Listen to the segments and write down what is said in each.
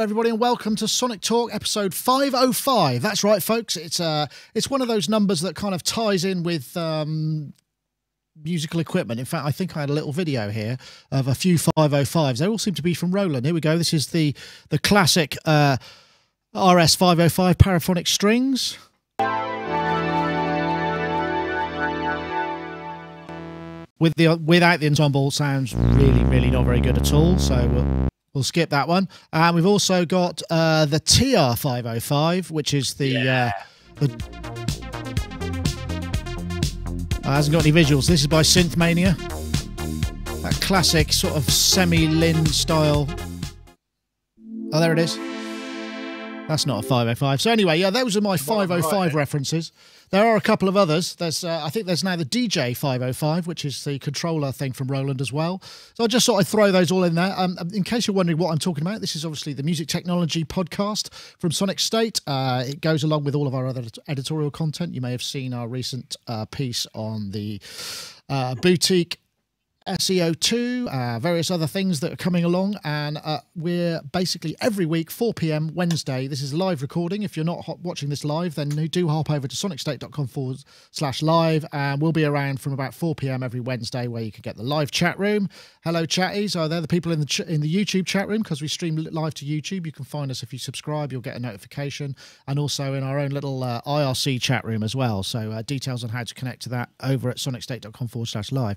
Everybody, and welcome to Sonic Talk episode 505. That's right, folks. It's uh, it's one of those numbers that kind of ties in with um, musical equipment. In fact, I think I had a little video here of a few 505s. They all seem to be from Roland. Here we go. This is the the classic uh, RS 505 paraphonic strings. With the without the ensemble sounds really really not very good at all. So we'll we'll skip that one. And we've also got uh, the TR 505, which is the uh, the uh, hasn't got any visuals. This is by Synthmania. That classic sort of semi-Linn style. Oh, there it is. That's not a 505. So anyway, yeah, those are my 505 references. There are a couple of others. There's, uh, I think there's now the DJ 505, which is the controller thing from Roland as well. So I just thought I'd throw those all in there. Um, in case you're wondering what I'm talking about, this is obviously the music technology podcast from Sonic State. Uh, it goes along with all of our other editorial content. You may have seen our recent uh, piece on the uh, boutique SE02, uh, various other things that are coming along. And uh, we're basically every week, 4 p.m. Wednesday. This is live recording. If you're not watching this live, then do hop over to sonicstate.com forward slash live. And we'll be around from about 4 p.m. every Wednesday where you can get the live chat room. Hello, chatties. Are there the people in the, in the YouTube chat room? Because we stream live to YouTube. You can find us if you subscribe, you'll get a notification. And also in our own little uh, IRC chat room as well. So uh, details on how to connect to that over at sonicstate.com forward slash live.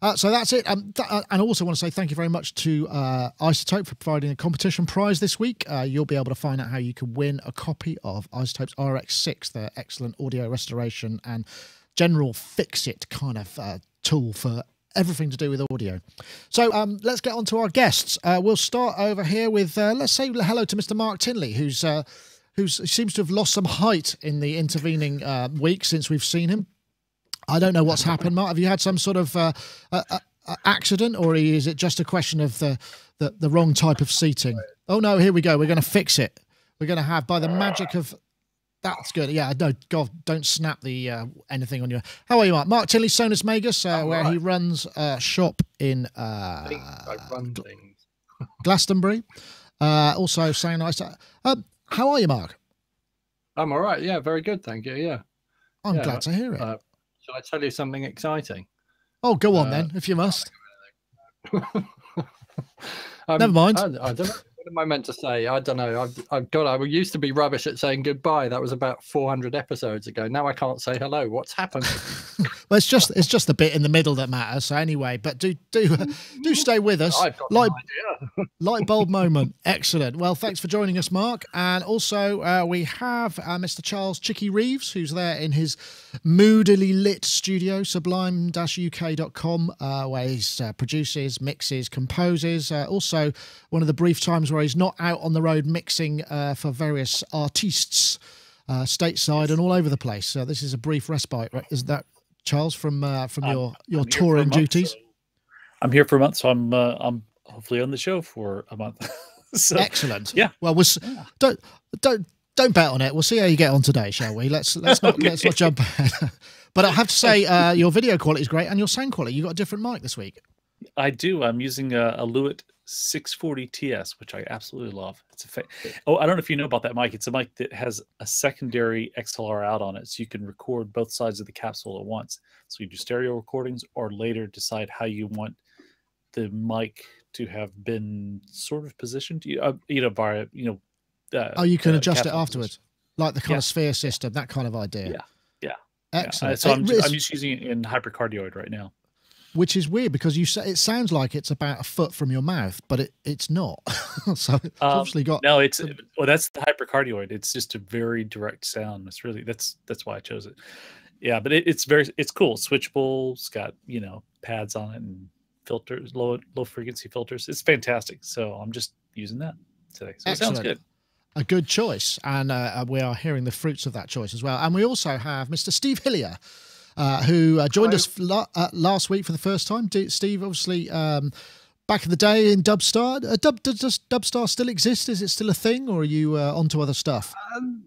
Uh, so that's it. Um, th- uh, and also want to say thank you very much to uh, iZotope for providing a competition prize this week. Uh, you'll be able to find out how you can win a copy of iZotope's RX6, their excellent audio restoration and general fix it kind of uh, tool for everything to do with audio. So um, let's get on to our guests. Uh, we'll start over here with, let's say hello to Mr. Mark Tinley, who's who seems to have lost some height in the intervening week since we've seen him. I don't know what's happened, Mark. Have you had some sort of uh, uh, uh, accident, or is it just a question of the, the, the wrong type of seating? Oh no, here we go. We're going to fix it. We're going to have by the magic of. That's good. Yeah, no, God, don't snap the uh, anything on you. How are you, Mark? Mark Tinley, Sonus Magus, uh, where right. he runs a shop in uh, run. Glastonbury. Uh, also, saying nice. Um, how are you, Mark? I'm all right. Yeah, very good. Thank you. Yeah. I'm yeah, glad to hear it. Shall I tell you something exciting? Oh, go on uh, then, if you must. um, Never mind. I, I, don't know. What am I meant to say? I don't know. I've, I've got. I used to be rubbish at saying goodbye. That was about 400 episodes ago. Now I can't say hello. What's happened? well, it's just it's just the bit in the middle that matters. So anyway, but do do do stay with us. I've got light, light bulb moment. Excellent. Well, thanks for joining us, Mark. And also uh, we have uh, Mr. Charles Chicky Reeves, who's there in his moodily lit studio, sublime-uk.com, uh, where he uh, produces, mixes, composes. Uh, also, one of the brief times where he's not out on the road mixing uh, for various artists. Uh, stateside and all over the place. So this is a brief respite, right? Is that Charles, from uh, from your your I'm touring duties? so I'm here for a month, so I'm uh, I'm hopefully on the show for a month. so, Excellent. Yeah. Well, we'll yeah. don't don't don't bet on it. We'll see how you get on today, shall we? Let's let's not okay. let's not jump ahead. but I have to say, uh, your video quality is great, and your sound quality. You got a different mic this week. I do. I'm using a, a Lewitt 640 TS, which I absolutely love. It's a fa- oh, I don't know if you know about that mic. It's a mic that has a secondary XLR out on it, so you can record both sides of the capsule at once. So you do stereo recordings, or later decide how you want the mic to have been sort of positioned. You, uh, you know, via you know. Uh, oh, you can uh, adjust it afterwards, like the kind yeah. of sphere system, that kind of idea. Yeah, yeah. Excellent. Yeah. Uh, so I'm, just, I'm just using it in hypercardioid right now which is weird because you say it sounds like it's about a foot from your mouth, but it, it's not. so it's um, obviously got no. It's well, that's the hypercardioid. It's just a very direct sound. It's really that's that's why I chose it. Yeah, but it, it's very it's cool. Switchable. It's got you know pads on it and filters, low low frequency filters. It's fantastic. So I'm just using that today. So Excellent. it sounds good a good choice, and uh, we are hearing the fruits of that choice as well. And we also have Mr. Steve Hillier, uh, who uh, joined Hello. us la- uh, last week for the first time. D- Steve, obviously, um, back in the day in Dubstar. Uh, Dub, does Dubstar still exist? Is it still a thing, or are you uh, onto other stuff? Um,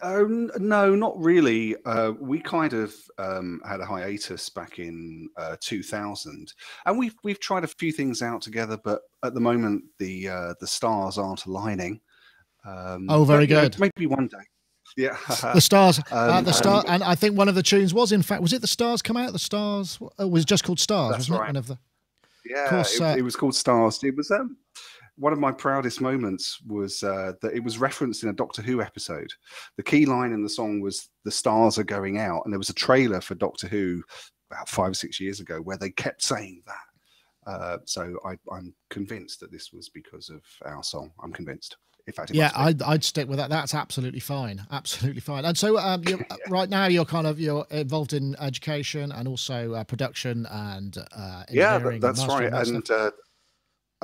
Um, no, not really. Uh, we kind of um, had a hiatus back in uh, 2000, and we've we've tried a few things out together, but at the moment the uh, the stars aren't aligning. Um, Oh, very but, you know, good. maybe one day. Yeah. The stars, uh, Um, the star, um, and I think one of the tunes was, in fact, was it the stars come out? The stars uh, was just called Stars, That's wasn't it? right. One of the Yeah, course, it, uh, it was called Stars. It was um, one of my proudest moments was uh, that it was referenced in a Doctor Who episode. The key line in the song was "The stars are going out," and there was a trailer for Doctor Who about five or six years ago where they kept saying that. Uh, so I, I'm convinced that this was because of our song. I'm convinced. In fact, yeah. I'd, I'd stick with that. That's absolutely fine, absolutely fine. And so, um, you're, uh, right now, you're kind of you're involved in education and also uh, production and uh, yeah, that, that's right. And uh,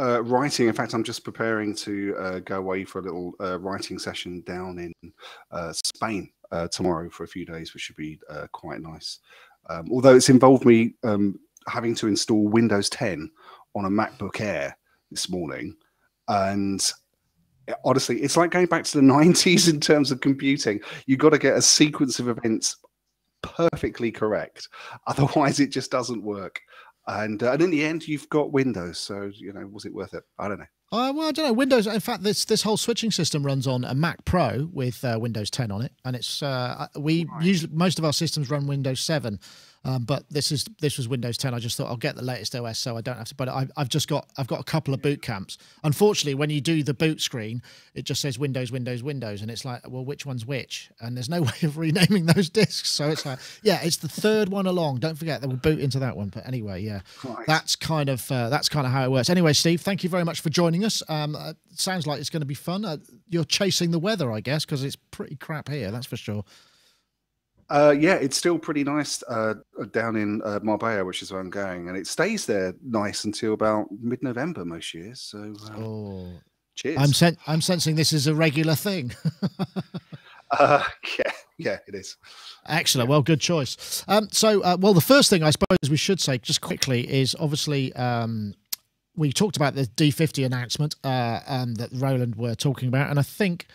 uh, writing. In fact, I'm just preparing to uh, go away for a little uh, writing session down in uh, Spain uh, tomorrow for a few days, which should be uh, quite nice. Um, although it's involved me um, having to install Windows 10 on a MacBook Air this morning, and honestly, it's like going back to the 90s in terms of computing. You've got to get a sequence of events perfectly correct, otherwise, it just doesn't work. And, uh, and in the end, you've got Windows. So, you know, was it worth it? I don't know. Uh, well, I don't know. Windows. In fact, this this whole switching system runs on a Mac Pro with uh, Windows 10 on it, and it's uh, we usually most of our systems run Windows 7, um, but this is this was Windows 10. I just thought I'll get the latest OS so I don't have to. But I, I've just got I've got a couple of boot camps. Unfortunately, when you do the boot screen, it just says Windows, Windows, Windows, and it's like, well, which one's which? And there's no way of renaming those disks. So it's like, yeah, it's the third one along. Don't forget that we'll boot into that one. But anyway, yeah Right. that's kind of uh, that's kind of how it works. Anyway, Steve, thank you very much for joining us. Um, uh, sounds like it's going to be fun. Uh, you're chasing the weather, I guess, because it's pretty crap here. That's for sure. Uh, yeah, it's still pretty nice uh, down in uh, Marbella, which is where I'm going, and it stays there nice until about mid-November most years. So, uh, Oh, cheers. I'm sen- I'm sensing this is a regular thing. uh, yeah, yeah, it is. Excellent. Well, good choice. Um, so, uh, well, the first thing I suppose we should say just quickly is obviously um, we talked about the D50 announcement uh, um, that Roland were talking about, and I think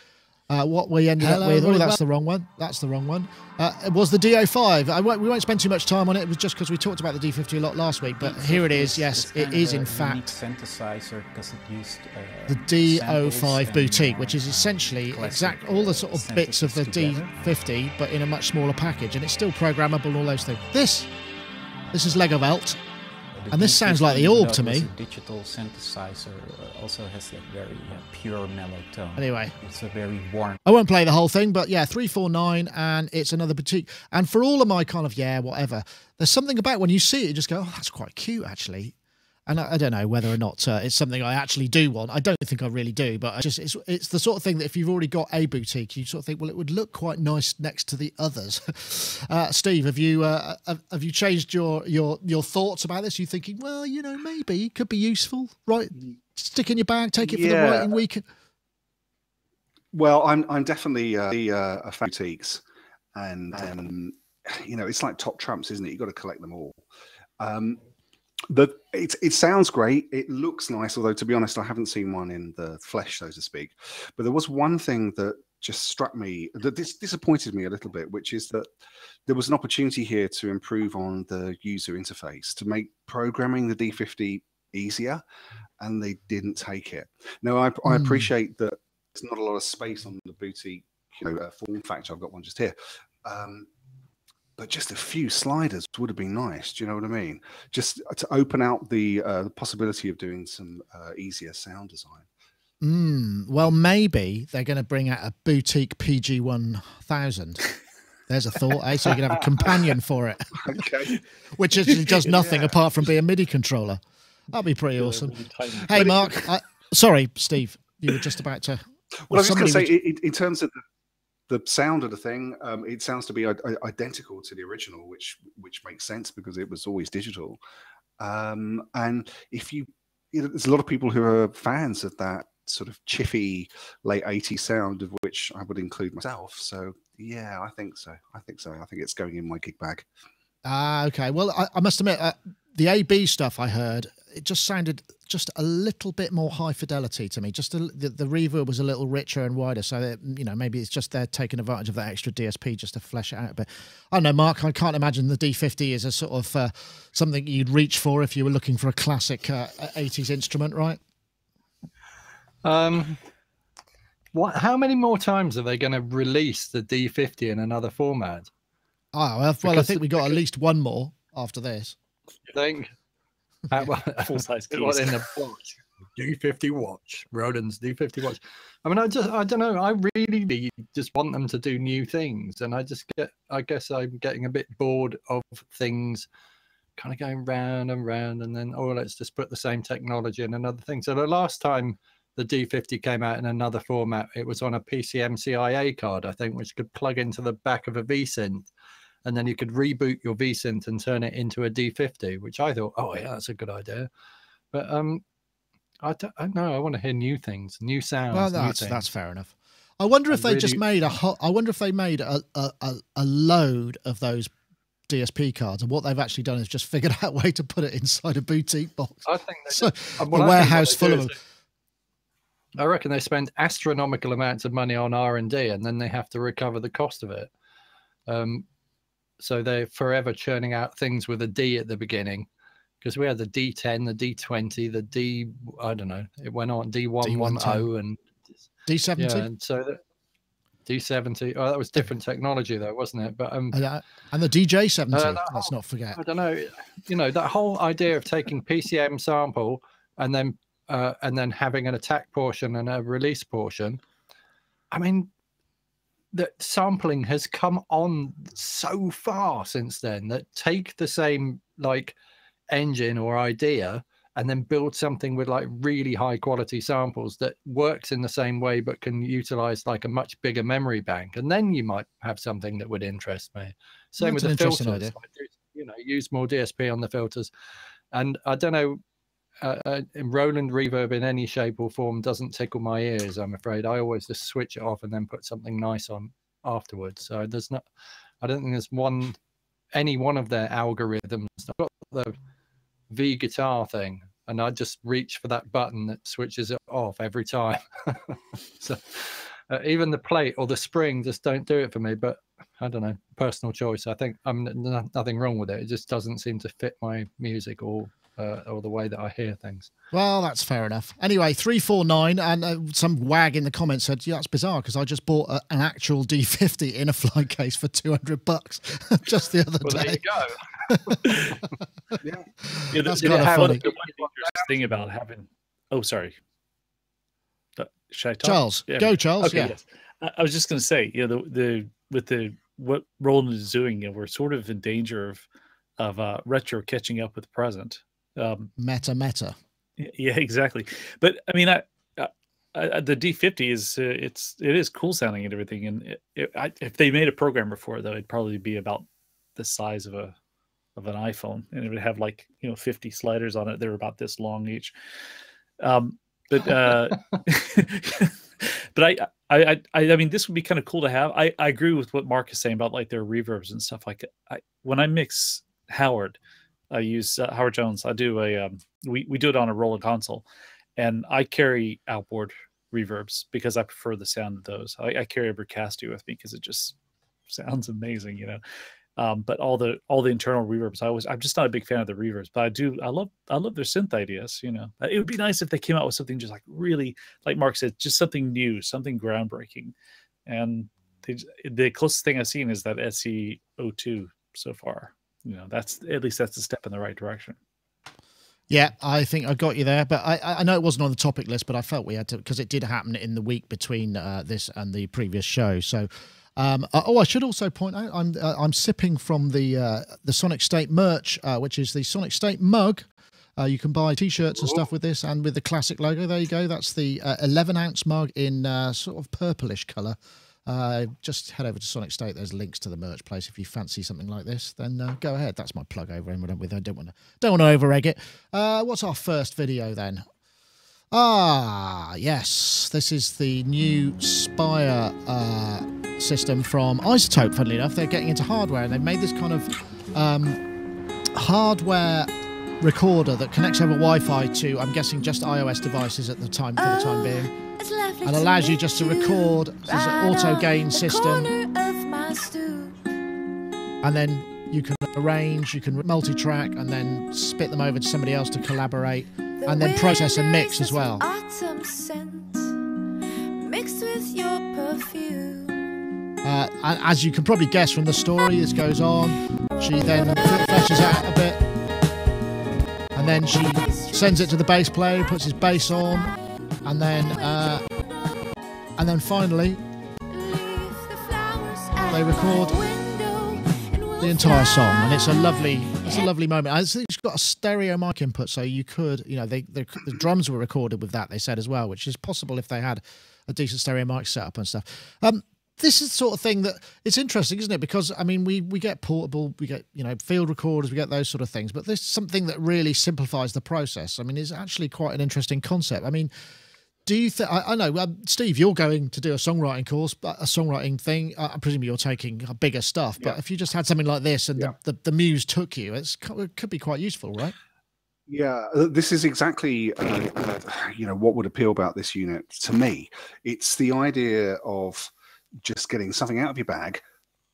uh, what we ended Hello, up with. Oh, that's the wrong one. That's the wrong one. Uh, it was the D05. I won't, we won't spend too much time on it. It was just because we talked about the D50 a lot last week, but here it is. Yes, it is in fact synthesizer because it used uh, the samples D05 and, Boutique, uh, which is uh, essentially exact all the sort of uh, bits of the together. D50, but in a much smaller package, and it's still programmable. and All those things. This, this is Legowelt. And this sounds like the orb to me. a digital synthesizer uh, also has that very uh, pure mellow tone. Anyway, It's a very warm. I won't play the whole thing, but yeah, three four nine, and it's another boutique. And for all of my kind of yeah, whatever, there's something about when you see it, you just go, oh, that's quite cute actually. And I, I don't know whether or not uh, it's something I actually do want. I don't think I really do, but I just it's it's the sort of thing that if you've already got a boutique, you sort of think, well, it would look quite nice next to the others. uh, Steve, have you uh, have, have you changed your your your thoughts about this? You thinking, well, you know, maybe it could be useful, right? Stick in your bag, take it for the writing week. Well, I'm I'm definitely uh, the, uh, a fan of boutiques, and um, you know it's like top trumps, isn't it? You've got to collect them all. Um, the it it sounds great. It looks nice, although to be honest, I haven't seen one in the flesh, so to speak. But there was one thing that just struck me that this disappointed me a little bit, which is that there was an opportunity here to improve on the user interface to make programming the D50 easier, and they didn't take it. Now, I, I Hmm. appreciate that there's not a lot of space on the boutique you know, uh, form factor. I've got one just here. Um, but just a few sliders would have been nice. Do you know what I mean? Just to open out the, uh, the possibility of doing some uh, easier sound design. Mm, well, maybe they're going to bring out a boutique PG one thousand. There's a thought, eh? So you can have a companion for it, Okay. which actually does nothing apart from be a MIDI controller. That'd be pretty awesome. Really. Hey, Mark. I, sorry, Steve. You were just about to. Well, I was just going to say, somebody i- i- in terms of the, the sound of the thing, um, it sounds to be identical to the original, which which makes sense because it was always digital. Um, and if you, you know, there's a lot of people who are fans of that sort of chiffy late 80s sound, of which I would include myself. So yeah, I think so. I think so. I think it's going in my gig bag. Ah, okay. Well, I, I must admit, uh, the AB stuff I heard, it just sounded just a little bit more high fidelity to me. Just a, the, the reverb was a little richer and wider. So, that, you know, maybe it's just they're taking advantage of that extra DSP just to flesh it out. But I don't know, Mark, I can't imagine the D50 is a sort of uh, something you'd reach for if you were looking for a classic uh, 80s instrument, right? Um, what? How many more times are they going to release the D50 in another format? Oh, well, well I think we got at least one more after this. You think? Uh, well, Full size It was keys. in the watch. D50 watch, Roland's D50 watch. I mean, I just, I don't know. I really just want them to do new things, and I just get, I guess I'm getting a bit bored of things, kind of going round and round, and then oh, let's just put the same technology in another thing. So the last time the D50 came out in another format, it was on a PCMCIA card, I think, which could plug into the back of a VSynth and then you could reboot your vsynth and turn it into a d50 which i thought oh yeah that's a good idea but um i don't, I don't know i want to hear new things new sounds Well, new that's things. that's fair enough. I wonder if I they just made a I wonder if they made a, a, a, load of those DSP cards, and what they've actually done is just figured out a way to put it inside a boutique box. i think they So a warehouse full of them. i reckon they spend astronomical amounts of money on r&d and then they have to recover the cost of it um so they're forever churning out things with a d at the beginning because we had the d10 the d20 the d i don't know it went on d110 and D70. Yeah, and so that D70. Oh, that was different technology though, wasn't it? But um, And, uh, and the DJ70, Uh, that let's not forget. I don't know. You know that whole idea of taking PCM sample and then uh, and then having an attack portion and a release portion. I mean, that sampling has come on so far since then that take the same like engine or idea and then build something with like really high quality samples that works in the same way but can utilize like a much bigger memory bank and then you might have something that would interest me. Same That's with the filters. like, you know use more dsp on the filters. And i don't know uh, uh, roland reverb in any shape or form doesn't tickle my ears i'm afraid. I always just switch it off and then put something nice on afterwards. So there's not i don't think there's one any one of their algorithms. I've got the v guitar thing and i just reach for that button that switches it off every time. So uh, even the plate or the spring just don't do it for me but i don't know personal choice. I think i'm nothing wrong with it. It just doesn't seem to fit my music or uh, or the way that i hear things Well, that's fair enough. Anyway, 349, and uh, some wag in the comments said, yeah, that's bizarre because I just bought a, an actual D50 in a fly case for 200 bucks just the other well there day. you go Yeah, That's the, kinda funny. the one thing about having. Oh, sorry. Uh, Should I talk? Charles, Yeah, go, Charles. Okay, yeah. yes. I, I was just going to say, you know, the the with the what Roland is doing, you know, we're sort of in danger of of uh, retro catching up with the present. Um, Meta, meta. yeah, exactly. But I mean, I, I, the D50 is uh, it's it is cool sounding and everything. And it, it, I, if they made a programmer for it, though, it'd probably be about the size of a of an iPhone, and it would have like you know 50 sliders on it. They're about this long each. Um, but uh, but I, I I I I mean, this would be kind of cool to have. I I agree with what Mark is saying about like their reverbs and stuff. Like I when I mix Howard, I use uh, Howard Jones. I do a um, we we do it on a Roland console, and I carry outboard reverbs because I prefer the sound of those. I, I carry a Bricasti with me because it just sounds amazing, you know. Um, but all the all the internal reverbs, I was I'm just not a big fan of the reverbs, but I do I love I love their synth ideas. You know, it would be nice if they came out with something just like really, like Mark said, just something new, something groundbreaking. And they, the closest thing I've seen is that SE02 so far. You know, that's at least that's a step in the right direction. Yeah, I think I got you there, but I, I know it wasn't on the topic list, but I felt we had to because it did happen in the week between uh, this and the previous show. So, um, uh, oh, I should also point out I'm uh, I'm sipping from the uh, the Sonic State merch, uh, which is the Sonic State mug. Uh, you can buy T-shirts and stuff with this, and with the classic logo. There you go. That's the uh, 11 ounce mug in sort of purplish color. Uh, just head over to Sonic State. There's links to the merch place if you fancy something like this. Then uh, go ahead. That's my plug over and with. I don't want to don't want to over egg it. Uh, what's our first video then? Ah, yes. This is the new Spire uh, system from iZotope. Funnily enough, they're getting into hardware and they've made this kind of um, hardware recorder that connects over Wi-Fi to, I'm guessing, just iOS devices at the time for the time being, and allows you just to record. There's an auto gain system, and then you can arrange, you can multi-track, and then spit them over to somebody else to collaborate, and then process and mix as well. Uh, as you can probably guess from the story, this goes on. She then fleshes out a bit, and then she sends it to the bass player, puts his bass on, and then uh, and then finally they record the entire song, and it's a lovely, it's a lovely moment. I think it's got a stereo mic input, so you could, you know, they, they the drums were recorded with that. They said as well, which is possible if they had a decent stereo mic setup and stuff. Um, this is the sort of thing that it's interesting, isn't it? Because I mean, we we get portable, we get you know field recorders, we get those sort of things, but this is something that really simplifies the process. I mean, it's actually quite an interesting concept. I mean, do you think? I, I know, um, Steve, you're going to do a songwriting course, but a songwriting thing. Uh, I presume you're taking bigger stuff. But Yeah. if you just had something like this and Yeah. the, the the muse took you, it's it could be quite useful, right? Yeah, uh, this is exactly uh, uh, you know what would appeal about this unit to me. It's the idea of just getting something out of your bag,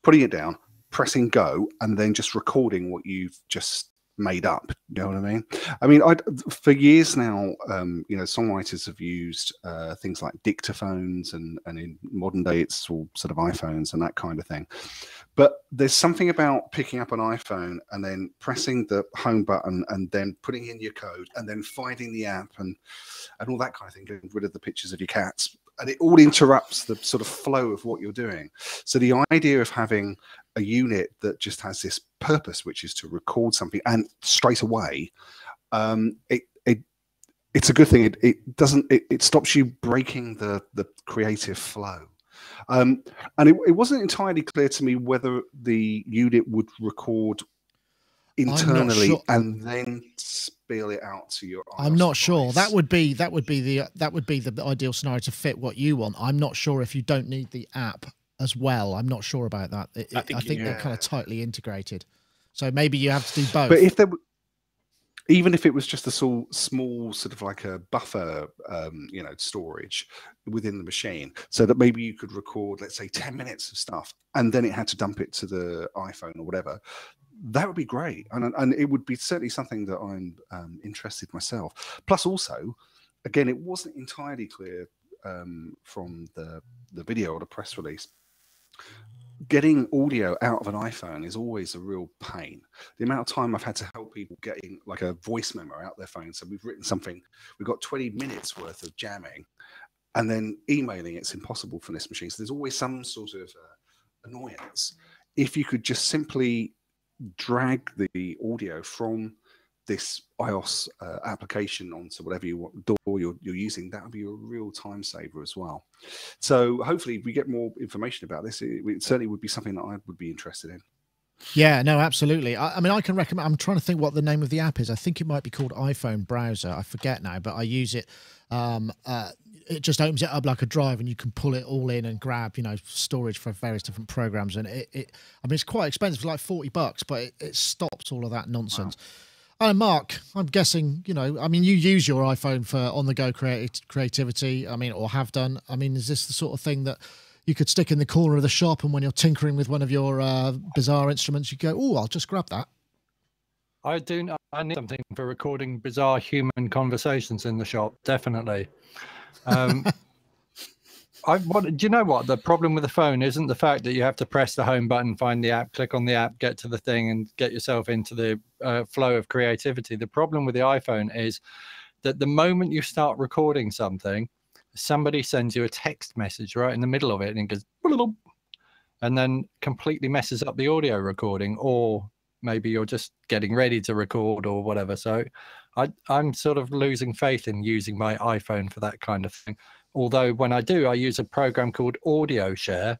putting it down, pressing go, and then just recording what you've just made up. You know what I mean? I mean, I for years now, um, you know, songwriters have used uh, things like dictaphones, and and in modern day, it's all sort of iPhones and that kind of thing. But there's something about picking up an iPhone and then pressing the home button and then putting in your code and then finding the app and and all that kind of thing, getting rid of the pictures of your cats. And it all interrupts the sort of flow of what you're doing. So the idea of having a unit that just has this purpose, which is to record something and straight away, um, it, it it's a good thing. It, it doesn't. It, it stops you breaking the the creative flow. Um, and it, it wasn't entirely clear to me whether the unit would record internally sure. and then spill it out to your. I'm not sure. That would be that would be the that would be the ideal scenario to fit what you want. I'm not sure if you don't need the app as well. I'm not sure about that. It- I think I you- think they're kind of tightly integrated. So maybe you have to do both. But if there, even if it was just a small, small sort of like a buffer, um, you know, storage within the machine, so that maybe you could record, let's say, ten minutes of stuff, and then it had to dump it to the iPhone or whatever. That would be great, and and it would be certainly something that I'm um, interested myself. Plus, also, again, it wasn't entirely clear um, from the the video or the press release getting audio out of an iPhone is always a real pain. The amount of time I've had to help people getting like a voice memo out their phone. So we've written something, we've got 20 minutes worth of jamming, and then emailing it's impossible for this machine. So there's always some sort of uh, annoyance. If you could just simply drag the audio from this iOS uh, application onto whatever you want, DAW you're, you're using, that would be a real time saver as well. So hopefully, if we get more information about this, it, it certainly would be something that I would be interested in. Yeah, no, absolutely. I, I mean, I can recommend. I'm trying to think what the name of the app is. I think it might be called iPhone Browser. I forget now, but I use it. Um, uh, it just opens it up like a drive, and you can pull it all in and grab, you know, storage for various different programs. And it, it I mean, it's quite expensive, like forty bucks, but it, it stops all of that nonsense. And Mark, I'm guessing, you know, I mean, you use your iPhone for on-the-go creati- creativity. I mean, or have done. I mean, is this the sort of thing that you could stick in the corner of the shop, and when you're tinkering with one of your uh, bizarre instruments, you go, "Oh, I'll just grab that." I do. I need something for recording bizarre human conversations in the shop. Definitely. Um, I what do you know what the problem with the phone isn't the fact that you have to press the home button, find the app, click on the app, get to the thing, and get yourself into the uh, flow of creativity. The problem with the iPhone is that the moment you start recording something, somebody sends you a text message right in the middle of it, and it goes, and then completely messes up the audio recording, or maybe you're just getting ready to record or whatever. So I, I'm sort of losing faith in using my iPhone for that kind of thing. Although when I do, I use a program called Audio Share,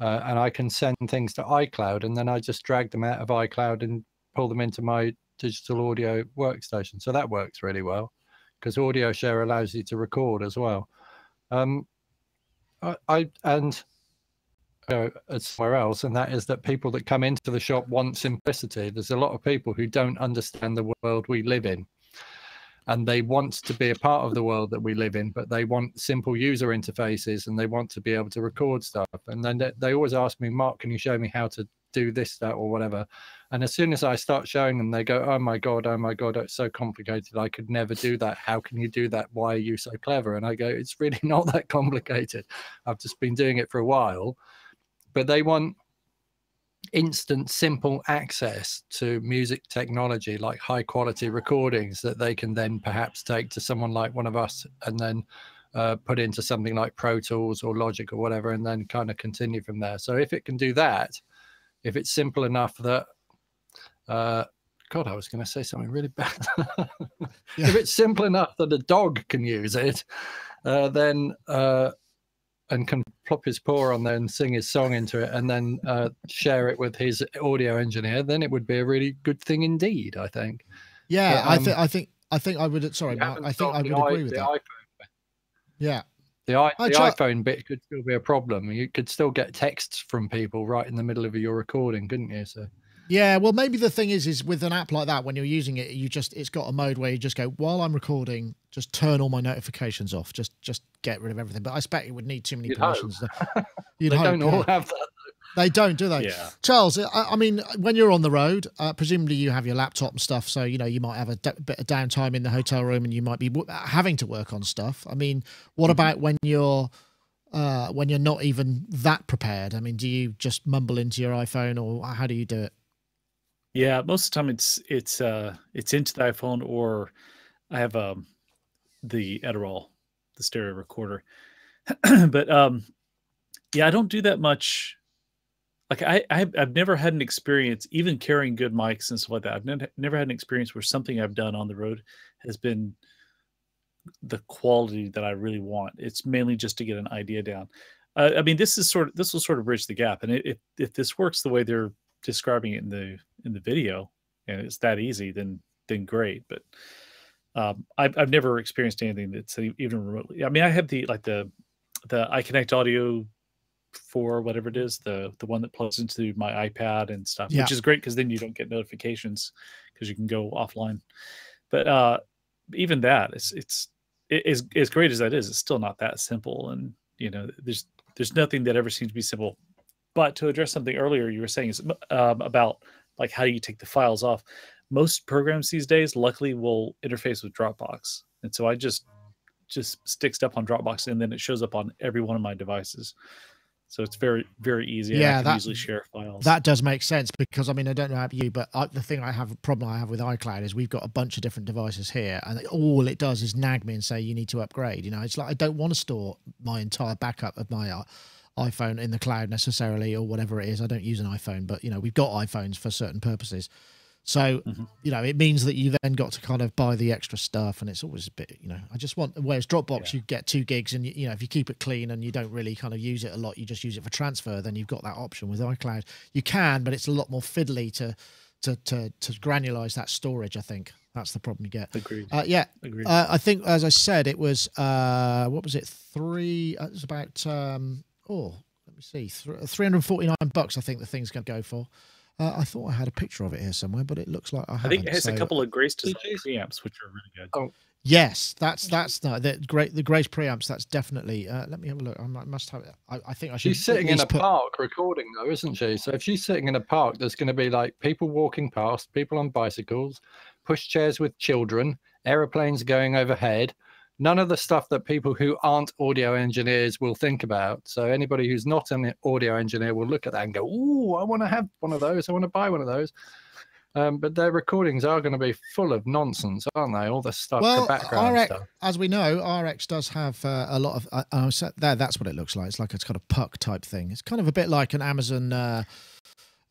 uh, and I can send things to iCloud, and then I just drag them out of iCloud and pull them into my digital audio workstation. So that works really well because Audio Share allows you to record as well. Um, I, I and go somewhere else, and that is that people that come into the shop want simplicity. There's a lot of people who don't understand the world we live in, and they want to be a part of the world that we live in, but they want simple user interfaces and they want to be able to record stuff. And then they, always ask me, Mark, can you show me how to do this, that, or whatever? And as soon as I start showing them, they go, "Oh my god, oh my god, it's so complicated. I could never do that. How can you do that? Why are you so clever?" And I go, "It's really not that complicated. I've just been doing it for a while." But they want instant, simple access to music technology, like high quality recordings that they can then perhaps take to someone like one of us and then uh, put into something like Pro Tools or Logic or whatever, and then kind of continue from there. So if it can do that, if it's simple enough that uh, God, I was going to say something really bad. Yeah. If it's simple enough that a dog can use it, uh, then uh, and can plop his paw on there and sing his song into it, and then uh, share it with his audio engineer, then it would be a really good thing indeed. I think. Yeah, But, I um, think I think I think I would. Sorry, Mark. I think I would agree i- with that. iPhone Yeah, The, i- I the try- iPhone bit could still be a problem. You could still get texts from people right in the middle of your recording, couldn't you? So yeah. Well, maybe the thing is, is with an app like that, when you're using it, you just it's got a mode where you just go while I'm recording, just turn all my notifications off. Just just get rid of everything. But I expect it would need too many You'd hope. permissions. You'd they hope, don't all have that. They don't, do they? Yeah. Charles, I, I mean, when you're on the road, uh, presumably you have your laptop and stuff, so you know you might have a d- bit of downtime in the hotel room, and you might be w- having to work on stuff. I mean, what about when you're uh, when you're not even that prepared? I mean, do you just mumble into your iPhone, or how do you do it? Yeah, most of the time it's it's uh it's into the iPhone or I have um the Adderall, the stereo recorder. but um yeah, I don't do that much. Like I, I I've never had an experience even carrying good mics and stuff like that. I've never never had an experience where something I've done on the road has been the quality that I really want. It's mainly just to get an idea down. Uh, I mean, this is sort of this will sort of bridge the gap, and it, if if this works the way they're describing it in the in the video, and it's that easy, then then great. But um, I've I've never experienced anything that's even remotely. I mean, I have the like the the iConnect Audio for whatever it is, the the one that plugs into my iPad and stuff, Yeah. which is great because then you don't get notifications because you can go offline. But uh, even that, it's it's it, as as great as that is, it's still not that simple. And you know, there's there's nothing that ever seems to be simple. But to address something earlier you were saying is um, about like how do you take the files off? Most programs these days, luckily, will interface with Dropbox, and so I just just stick stuff on Dropbox, and then it shows up on every one of my devices. So it's very very easy. Yeah, I can that- easily share files. That does make sense because I mean I don't know about you, but I, the thing I have a problem I have with iCloud is we've got a bunch of different devices here, and all it does is nag me and say you need to upgrade. You know, it's like I don't want to store my entire backup of my uh, iPhone in the cloud necessarily or whatever it is. I don't use an iPhone, but you know we've got iPhones for certain purposes. So Mhm. you know it means that you then got to kind of buy the extra stuff, and it's always a bit you know I just want whereas Dropbox you get two gigs, and you, you know if you keep it clean and you don't really kind of use it a lot, you just use it for transfer. Then you've got that option with iCloud. You can, but it's a lot more fiddly to to to to granularize that storage. I think that's the problem you get. Agreed. Uh, yeah, Agreed. uh, I think as I said, it was uh, what was it? Three. Uh, it was about um, oh, let me see, th- three hundred forty nine bucks. I think the thing's going to go for. Uh, I thought I had a picture of it here somewhere, but it looks like I I haven't. think it has so- a couple of Grace design preamps, which are really good. Oh, yes, that's that's no the great the Grace preamps. That's definitely. Uh, let me have a look. I must have it. I, I think I should. She's sitting in a put- park recording, though, isn't she? So if she's sitting in a park, there's going to be like people walking past, people on bicycles, pushchairs with children, aeroplanes going overhead. None of the stuff that people who aren't audio engineers will think about. So anybody who's not an audio engineer will look at that and go, "Ooh, I want to have one of those. I want to buy one of those." Um, but their recordings are going to be full of nonsense, aren't they? All the stuff, Well, the background RX, stuff. as we know, RX does have uh, a lot of. Uh, uh, there, that's what it looks like. It's like it's kind of puck type thing. It's kind of a bit like an Amazon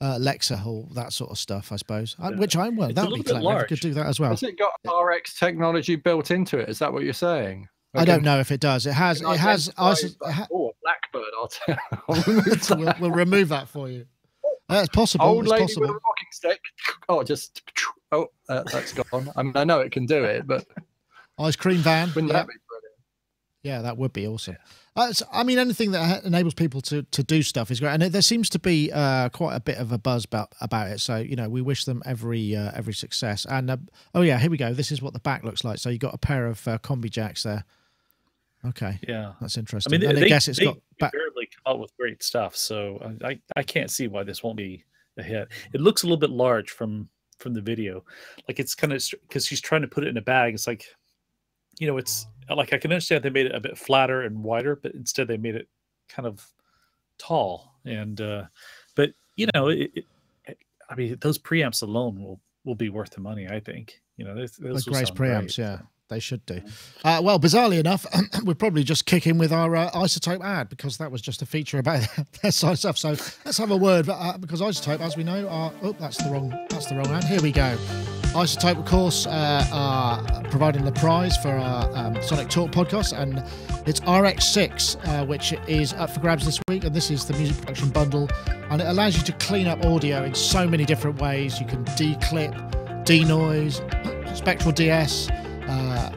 uh, uh, Lexa or that sort of stuff, I suppose. Yeah. which I'm well, that'd be clever. large. could do that as well. Has it got RX technology built into it? Is that what you're saying? I don't know if it does. It has. It has. It ha- Oh, blackbird! I'll tell. I'll remove we'll, we'll remove that for you. That's possible. Old it's lady possible. with a rocking stick. Oh, just oh, uh, that's gone. I mean, I know it can do it, but Ice cream van. wouldn't yeah. that be? Yeah, that would be awesome. Uh, so, I mean, anything that enables people to, to do stuff is great, and there seems to be uh, quite a bit of a buzz about about it. So you know, we wish them every uh, every success. And uh, oh yeah, here we go. This is what the back looks like. So you got a pair of uh, combi jacks there. Okay, Yeah. that's interesting. I mean, and they, I guess it's they got back. invariably come out with great stuff. So I, I, I can't see why this won't be a hit. It looks a little bit large from from the video, like it's kind of because she's trying to put it in a bag. It's like, you know, it's like I can understand they made it a bit flatter and wider, but instead they made it kind of tall. And uh, but you know, it, it, I mean, those preamps alone will will be worth the money. I think. You know, those, those Like will Grace sound great, preamps, yeah. They should do. Uh, well, bizarrely enough, we're probably just kicking with our uh, iZotope ad because that was just a feature about their side stuff. So let's have a word uh, because iZotope, as we know, are oh, that's the wrong that's the wrong ad. Here we go. iZotope, of course, uh, are providing the prize for our um, Sonic Talk podcast, and it's RX6, uh, which is up for grabs this week. And this is the music production bundle, and it allows you to clean up audio in so many different ways. You can declip, denoise, spectral DS, uh,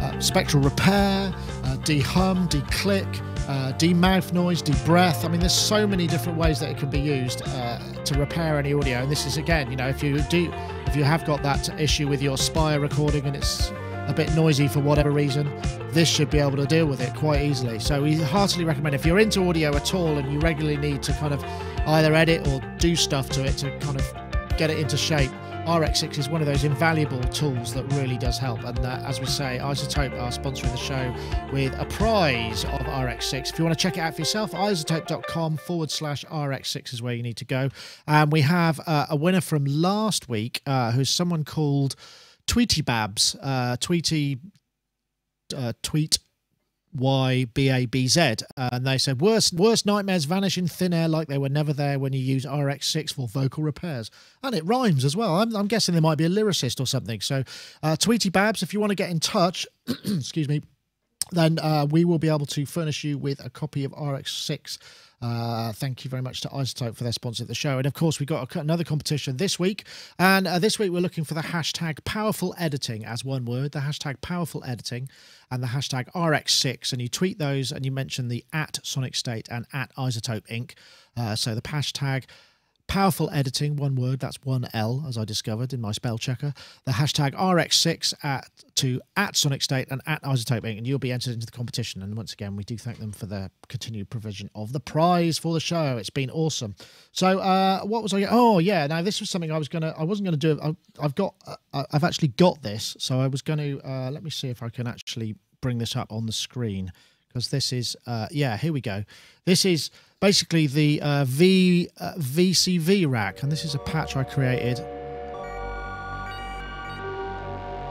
uh, spectral repair, uh, de-hum, de-click, uh, de-mouth noise, de-breath. I mean, there's so many different ways that it can be used uh, to repair any audio. And this is again, you know, if you do, if you have got that issue with your Spire recording and it's a bit noisy for whatever reason, this should be able to deal with it quite easily. So we heartily recommend if you're into audio at all and you regularly need to kind of either edit or do stuff to it to kind of get it into shape. RX6 is one of those invaluable tools that really does help. And uh, as we say, iZotope are sponsoring the show with a prize of RX6. If you want to check it out for yourself, izotope.com forward slash RX6 is where you need to go. And we have uh, a winner from last week uh, who's someone called Tweety Babs. Uh, Tweety uh, tweet Y B A B Z, uh, and they said worst worst nightmares vanish in thin air like they were never there when you use RX6 for vocal repairs, and it rhymes as well. I'm, I'm guessing there might be a lyricist or something. So, uh, Tweety Babs, if you want to get in touch, excuse me, then uh, we will be able to furnish you with a copy of RX6. Uh, thank you very much to iZotope for their sponsor of the show. And of course, we've got another competition this week. And uh, this week, we're looking for the hashtag powerful editing as one word, the hashtag powerful editing and the hashtag RX6. And you tweet those and you mention the at Sonic State and at iZotope Inc. Uh, so the hashtag Powerful editing, one word, that's one L, as I discovered in my spell checker. The hashtag RX6 at to at Sonic State and at iZotope Inc. And you'll be entered into the competition. And once again, we do thank them for their continued provision of the prize for the show. It's been awesome. So, uh, what was I? Oh, yeah. Now this was something I was gonna. I wasn't gonna do. I, I've got. Uh, I've actually got this. So I was going to. Uh, let me see if I can actually bring this up on the screen because this is. Uh, yeah, here we go. This is basically the uh, V uh, VCV rack, and this is a patch I created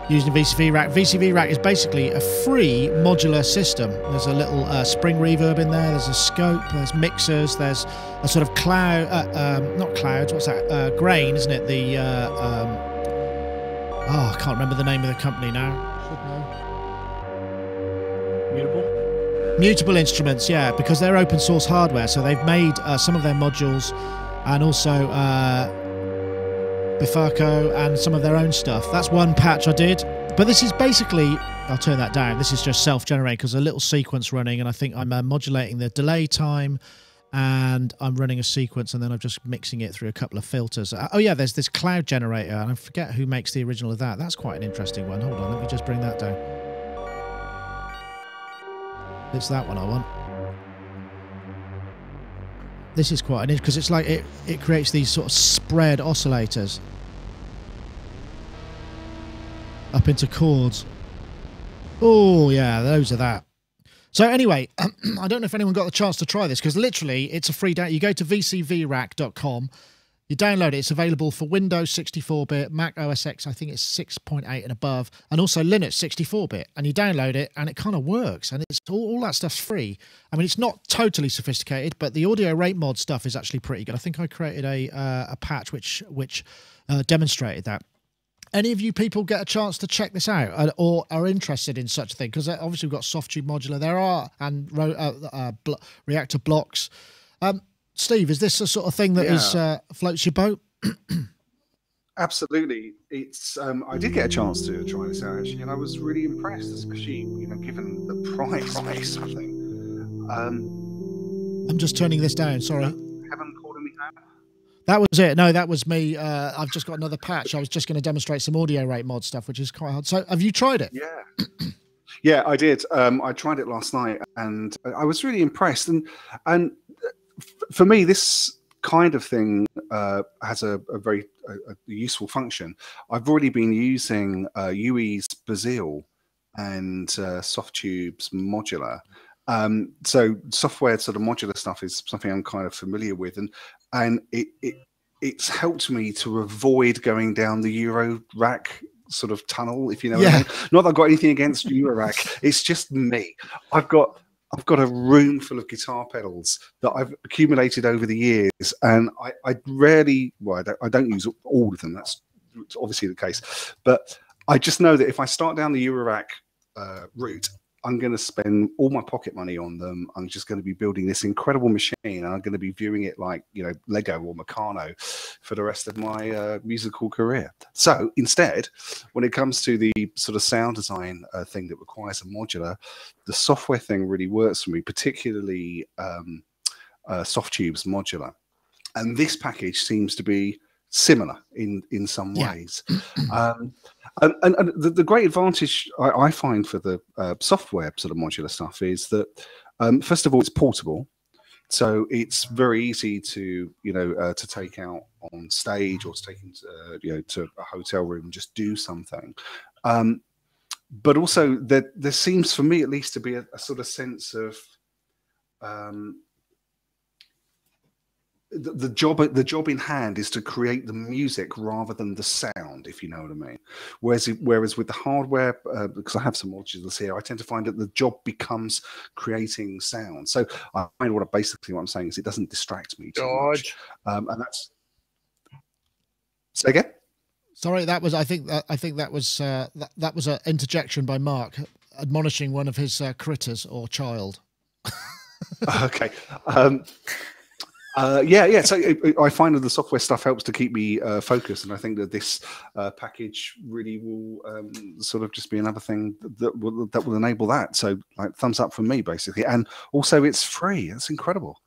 using VCV rack. VCV rack is basically a free modular system. There's a little uh, spring reverb in there. There's a scope. There's mixers. There's a sort of cloud, uh, um, not clouds. What's that? Uh, grain, isn't it? The uh, um, oh, I can't remember the name of the company now. Mutable instruments, yeah, because they're open source hardware, so they've made uh, some of their modules and also uh, and some of their own stuff. That's one patch I did, but this is basically I'll turn that down. This is just self-generated because a little sequence running, and I think I'm uh, modulating the delay time, and I'm running a sequence, and then I'm just mixing it through a couple of filters. Uh, oh yeah, there's this cloud generator, and I forget who makes the original of that. That's quite an interesting one. Hold on, let me just bring that down. It's that one I want. This is quite an interesting because it's like it, it creates these sort of spread oscillators up into chords. Oh yeah, those are that. So anyway, I don't know if anyone got the chance to try this because literally it's a free down. You go to vcvrack.com, you download it. It's available for Windows 64-bit, Mac OS X, I think it's 6.8 and above, and also Linux 64-bit. And you download it, and it kind of works. And it's all, all that stuff's free. I mean, it's not totally sophisticated, but the audio rate mod stuff is actually pretty good. I think I created a uh, a patch which which uh, demonstrated that. Any of you people get a chance to check this out uh, or are interested in such a thing? Because obviously we've got Softube modular there are and uh, uh, blo- Reaktor blocks. Um, Steve, is this the sort of thing that is Yeah. uh, floats your boat? Absolutely, it's. Um, I did get a chance to try this out actually, and I was really impressed, especially you know given the price of something. Um, I'm just turning this down. Sorry. haven't called me now. That was it. No, that was me. Uh, I've just got another patch. I was just going to demonstrate some audio rate mod stuff, which is quite hard. So, have you tried it? Yeah. yeah, I did. Um, I tried it last night, and I was really impressed. And and for me, this kind of thing uh, has a, a very a, a useful function. I've already been using uh, u-he's Bazille and uh, Softube's Modular. Um, so software sort of modular stuff is something I'm kind of familiar with, and and it, it it's helped me to avoid going down the Euro rack sort of tunnel, if you know. What I Yeah. mean. Not that I've got anything against Eurorack. It's just me. I've got I've got a room full of guitar pedals that I've accumulated over the years, and I, I rarely, well, I don't, I don't use all of them. That's obviously the case, but I just know that if I start down the Eurorack uh, route, I'm going to spend all my pocket money on them. I'm just going to be building this incredible machine, and I'm going to be viewing it like you know Lego or Meccano for the rest of my uh, musical career. So instead, when it comes to the sort of sound design uh, thing that requires a modular, the software thing really works for me, particularly um, uh, Softube's modular. And this package seems to be similar in in some Yeah. ways. um, and, and, and the, the great advantage I, I find for the uh, software sort of modular stuff is that um, first of all, it's portable. So it's very easy to you know uh, to take out on stage or to take into uh, you know to a hotel room and just do something. Um, but also there there seems for me at least to be a, a sort of sense of um, the, the job the job in hand is to create the music rather than the sound, if you know what I mean. Whereas whereas with the hardware, uh, because I have some modulars here, I tend to find that the job becomes creating sound. So I find what I, basically what I'm saying is it doesn't distract me too much, George. um, and that's. Say again. Sorry, that was. I think. That, I think that was. Uh, that, that was an interjection by Mark, admonishing one of his uh, critters or child. okay. Um, uh, yeah, yeah. So I find that the software stuff helps to keep me uh, focused, and I think that this uh, package really will um, sort of just be another thing that will that will enable that. So, like, thumbs up from me, basically. And also, it's free. It's incredible.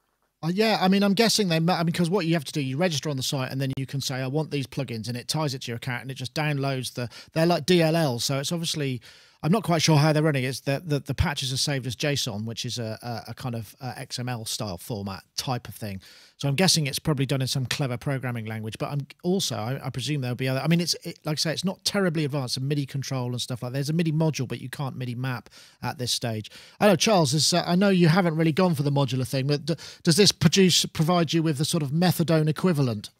Uh, yeah, I mean, I'm guessing they. I mean, because what you have to do, you register on the site, and then you can say, "I want these plugins," and it ties it to your account, and it just downloads the. They're like DLL, so it's obviously. I'm not quite sure how they're running. It's that the, the patches are saved as JSON, which is a, a, a kind of uh, XML style format type of thing. So I'm guessing it's probably done in some clever programming language. But I'm also, I, I presume there'll be other. I mean, it's it, like I say, it's not terribly advanced. A MIDI control and stuff like. that. There's a MIDI module, but you can't MIDI map at this stage. I know Charles is. Uh, I know you haven't really gone for the modular thing, but does this produce provide you with the sort of methadone equivalent?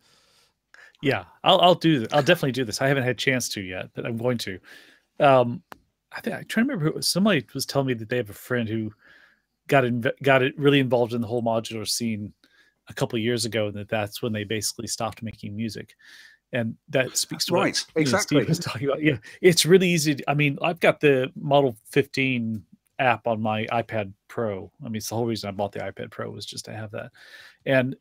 Yeah, I'll I'll do I'll definitely do this. I haven't had a chance to yet, but I'm going to. Um, I think I trying to remember who it was. Somebody was telling me that they have a friend who got inv- got it really involved in the whole modular scene a couple of years ago, and that that's when they basically stopped making music. And that speaks to Right, what you know, exactly. Steve was talking about. Yeah, it's really easy. To, I mean, I've got the Model 15 app on my iPad Pro. I mean, it's the whole reason I bought the iPad Pro was just to have that. And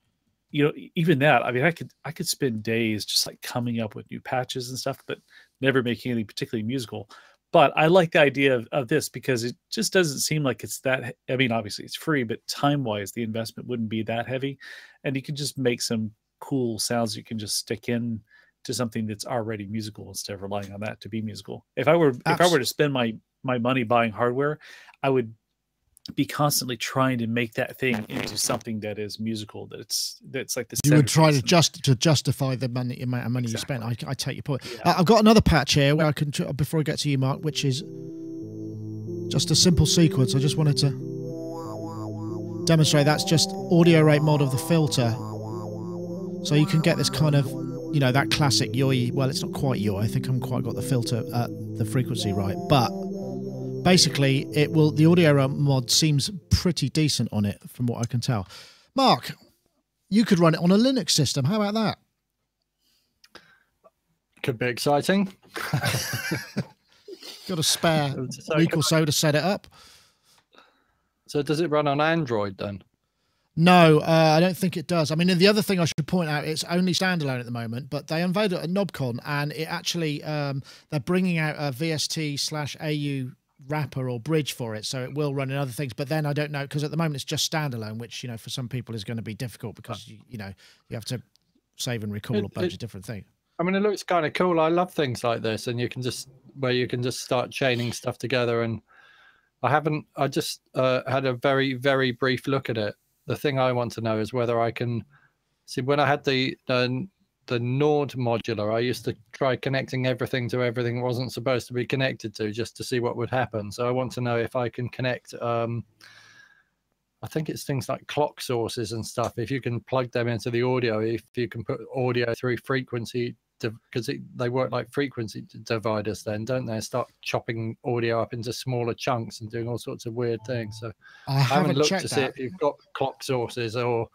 you know, even that, I mean, I could I could spend days just like coming up with new patches and stuff, but never making anything particularly musical. But I like the idea of, of this because it just doesn't seem like it's that. I mean, obviously it's free, but time wise, the investment wouldn't be that heavy, and you can just make some cool sounds you can just stick in to something that's already musical instead of relying on that to be musical. If I were if I were to spend my my money buying hardware, I would be constantly trying to make that thing into something that is musical. That it's that's like the You would try to just to justify the money amount of money you spent. I, I take your point. Yeah. Uh, I've got another patch here where I can before I get to you, Mark, which is just a simple sequence. I just wanted to demonstrate that's just audio rate mod of the filter, so you can get this kind of you know that classic yaw. Well, it's not quite yaw. I think I haven't quite got the filter uh, the frequency right, but basically it will the audio mod seems pretty decent on it from what I can tell. Mark, you could run it on a Linux system. How about that? Could be exciting. Got a spare So, week or so to set it up. so does it run on Android then? No, uh, I don't think it does. I mean, the other thing I should point out, it's only standalone at the moment, but they unveiled it at Knobcon, and it actually um, they're bringing out a VST slash AU wrapper or bridge for it, so it will run in other things. But then I don't know because at the moment it's just standalone, which you know for some people is going to be difficult because you, you know you have to save and recall It- a bunch it- of different things. I mean, it looks kind of cool. I love things like this, and you can just where you can just start chaining stuff together. And I haven't. I just uh, had a very very brief look at it. The thing I want to know is whether I can see when I had the the, the Nord modular. I used to try connecting everything to everything it wasn't supposed to be connected to, just to see what would happen. So I want to know if I can connect. Um, I think it's things like clock sources and stuff. If you can plug them into the audio, if you can put audio through frequency, because they work like frequency dividers, then don't they? Start chopping audio up into smaller chunks and doing all sorts of weird things. So I I haven't haven't looked to see if you've got clock sources or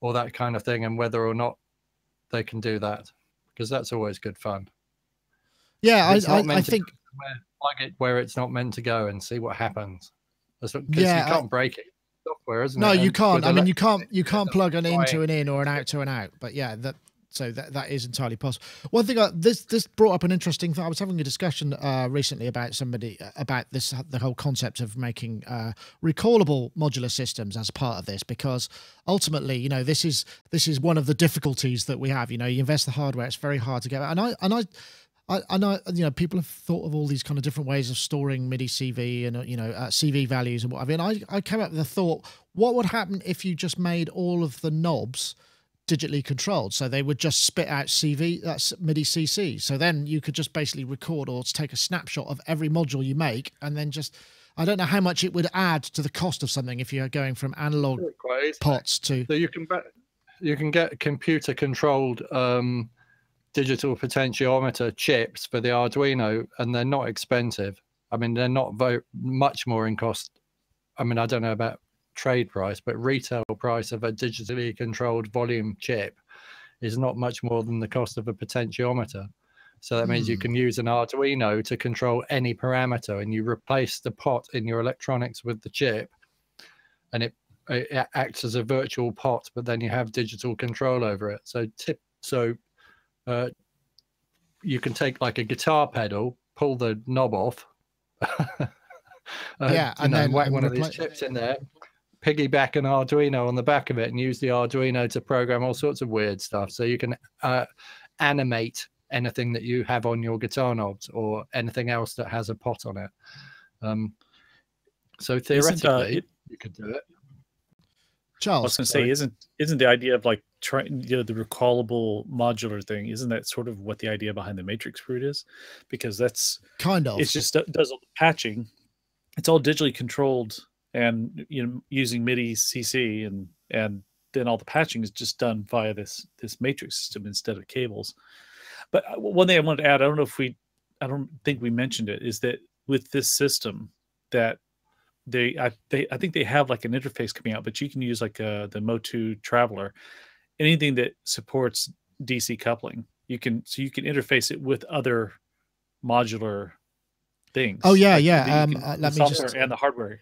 or that kind of thing, and whether or not they can do that, because that's always good fun. Yeah, It's I, I, I think Where, plug it where it's not meant to go and see what happens. Because Yeah, you can't break it. Software, isn't it? no, it? you And can't. I mean, you can't. You can't plug an in to an in or an out to an out. But yeah, that so that that is entirely possible. One thing I, this this brought up an interesting thing. I was having a discussion uh, recently about somebody uh, about this the whole concept of making uh, recallable modular systems as part of this because ultimately, you know, this is this is one of the difficulties that we have. You know, you invest the hardware; it's very hard to get. And I and I. I, I know you know people have thought of all these kind of different ways of storing MIDI CV and uh, you know uh, CV values and what have you. And I, I came up with the thought: what would happen if you just made all of the knobs digitally controlled? So they would just spit out CV that's MIDI CC. So then you could just basically record or take a snapshot of every module you make, and then just I don't know how much it would add to the cost of something if you're going from analog pots to So you can you can get computer controlled um, digital potentiometer chips for the Arduino, and they're not expensive. I mean, they're not very much more in cost. I mean, I don't know about trade price, but retail price of a digitally controlled volume chip is not much more than the cost of a potentiometer. So that means you Hmm. can use an Arduino to control any parameter, and you replace the pot in your electronics with the chip, and it it acts as a virtual pot, but then you have digital control over it. So tip so uh, you can take like a guitar pedal, pull the knob off, uh, Yeah, and know, then- whack and one of these chips in there, piggyback an Arduino on the back of it, and use the Arduino to program all sorts of weird stuff. So you can uh, animate anything that you have on your guitar knobs or anything else that has a pot on it. Um, so Isn't, uh, theoretically, it- you could do it. Charles, I was Charles. going to say, isn't isn't the idea of like trying, you know, the recallable modular thing? Isn't that sort of what the idea behind the matrix fruit is? Because that's Kind of. it just do- does all the patching. It's all digitally controlled and you know using MIDI CC and and then all the patching is just done via this this matrix system instead of cables. But uh, one thing I wanted to add, I don't know if we, I don't think we mentioned it, is that with this system that they I they I think they have like an interface coming out, but you can use like uh, the MOTU Traveler, anything that supports DC coupling. You can so you can interface it with other modular things. Oh, yeah, yeah, um, uh, let me just- and the hardware.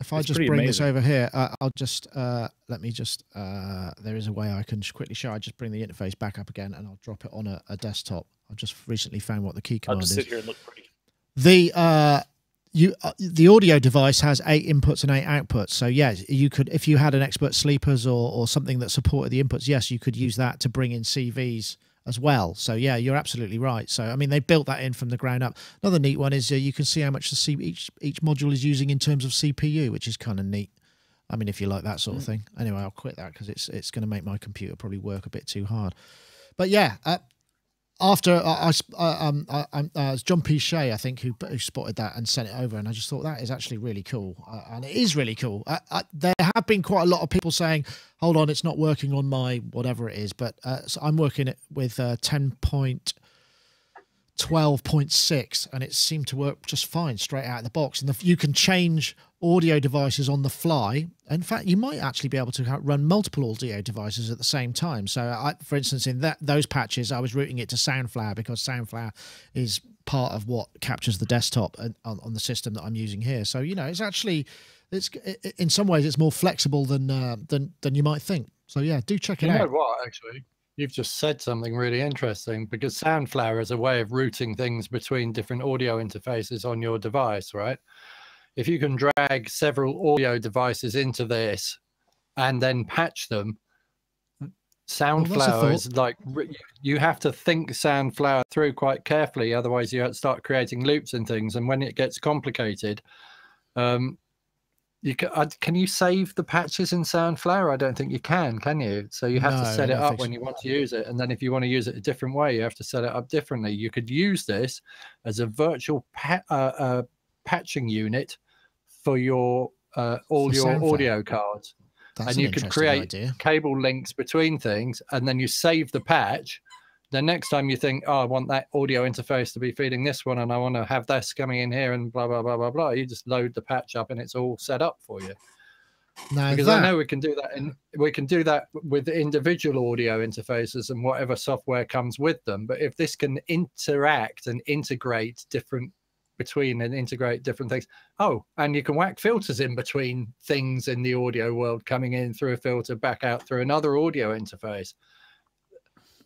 If I It's just bring this over here, uh, I'll just uh, let me just. Uh, there is a way I can quickly show. I just bring the interface back up again, and I'll drop it on a, a desktop. I've just recently found what the key I'll command just is. sit here and look pretty. The uh, you uh, the audio device has eight inputs and eight outputs. So yeah, you could if you had an expert sleepers or or something that supported the inputs. Yes, you could use that to bring in CVs as well. So yeah, you're absolutely right. So I mean, they built that in from the ground up. Another neat one is uh, you can see how much the C- each each module is using in terms of CPU, which is kind of neat. I mean, if you like that sort of thing. Anyway, I'll quit that because it's it's going to make my computer probably work a bit too hard. But yeah, uh, after I, I um I, um, uh, John P. Shea, I think, who, who spotted that and sent it over, and I just thought that is actually really cool, uh, and it is really cool. Uh, uh, there have been quite a lot of people saying, "Hold on, it's not working on my whatever it is," but uh, so I'm working it with uh, ten point 12.6 and it seemed to work just fine straight out of the box and the, you can change audio devices on the fly. In fact you might actually be able to run multiple audio devices at the same time. So I, for instance in that those patches i was routing it to soundflower because soundflower is part of what captures the desktop and- on, on the system that i'm using here. So you know it's actually it's in some ways it's more flexible than uh, than than you might think. So yeah do check it You know out. what? Actually, you've just said something really interesting because Soundflower is a way of routing things between different audio interfaces on your device, right? If you can drag several audio devices into this and then patch them, Soundflower thought. is like you have to think Soundflower through quite carefully, otherwise you start creating loops and things. And when it gets complicated, um, you can, uh, can you save the patches in Soundflower? I don't think you can, can you? So you have No, to set it up when you want to use it, and then if you want to use it a different way, you have to set it up differently. You could use this as a virtual pa- uh, uh, patching unit for your uh, all For your audio cards That's and an you could create idea. cable links between things and then you save the patch. The next time you think oh i want that audio interface to be feeding this one and i want to have this coming in here and blah blah blah blah blah you just load the patch up and it's all set up for you. Now because that, i know we can do that and we can do that with individual audio interfaces and whatever software comes with them but if this can interact and integrate different between and integrate different things. Oh and you can whack filters in between things in the audio world coming in through a filter back out through another audio interface.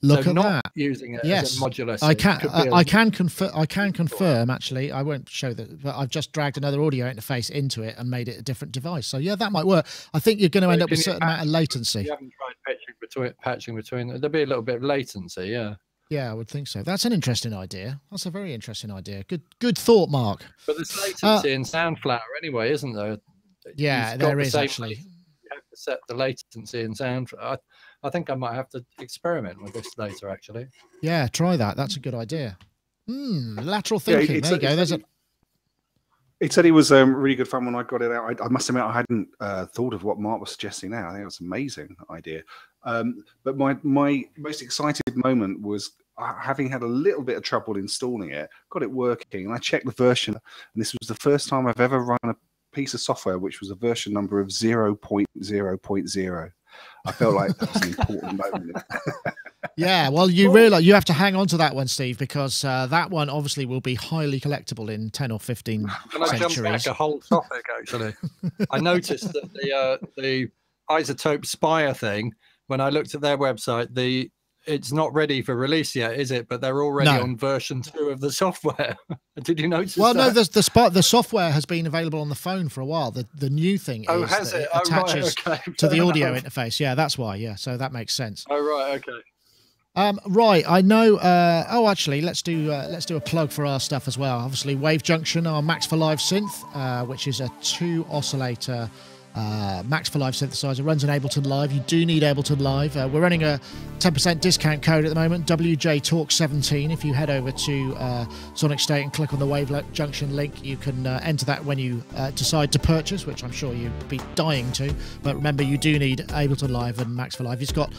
Look so at that. using it Yes, as a modular I can I, I can confirm I can confirm actually I won't show that but I've just dragged another audio interface into it and made it a different device. So yeah that might work. I think you're going to So end up with a certain amount of latency. you haven't tried patching between patching between there'll be a little bit of latency yeah yeah I would think so. That's an interesting idea. That's a very interesting idea. Good good thought Mark. But there's latency in soundflower anyway isn't there? Uh, yeah You've there the is actually. latency. you have to set the latency in SoundFlower. I, I think i might have to experiment with this later actually. Yeah try that. That's a good idea. Hmm lateral thinking. it's there a- you go. there's a It said it was um, really good fun when I got it out. I, I must admit I hadn't uh, thought of what Mark was suggesting now. I think it's an amazing idea. Um, but my my most excited moment was uh, having had a little bit of trouble installing it, got it working, and I checked the version, and this was the first time I've ever run a piece of software which was a version number of 0.0.0. I felt like that was an important moment. Yeah, well, you realize you have to hang on to that one, Steve, because uh, that one obviously will be highly collectible in ten or fifteen Can I jump centuries. back a whole topic? Actually, I noticed that the uh, the iZotope Spire thing. When I looked at their website, the it's not ready for release yet, is it? But they're already No. on version two of the software. Did you notice? Well, no, the the spot the software has been available on the phone for a while. The the new thing oh, is has that it? it Oh, right, attaches okay. to the audio interface. Yeah, that's why. Yeah, so that makes sense. Oh, right, okay. Um, right, I know. Uh, oh, actually, let's do uh, let's do a plug for our stuff as well. Obviously, Wave Junction, our Max for Live synth, uh, which is a two oscillator. Uh, Max for Live synthesizer runs in Ableton Live. You do need Ableton Live. Uh, we're running a 10% discount code at the moment, WJ Talk 17. If you head over to uh, Sonic State and click on the Wave Junction link, you can uh, enter that when you uh, decide to purchase, which I'm sure you'd be dying to. But remember, you do need Ableton Live and Max for Live. It's got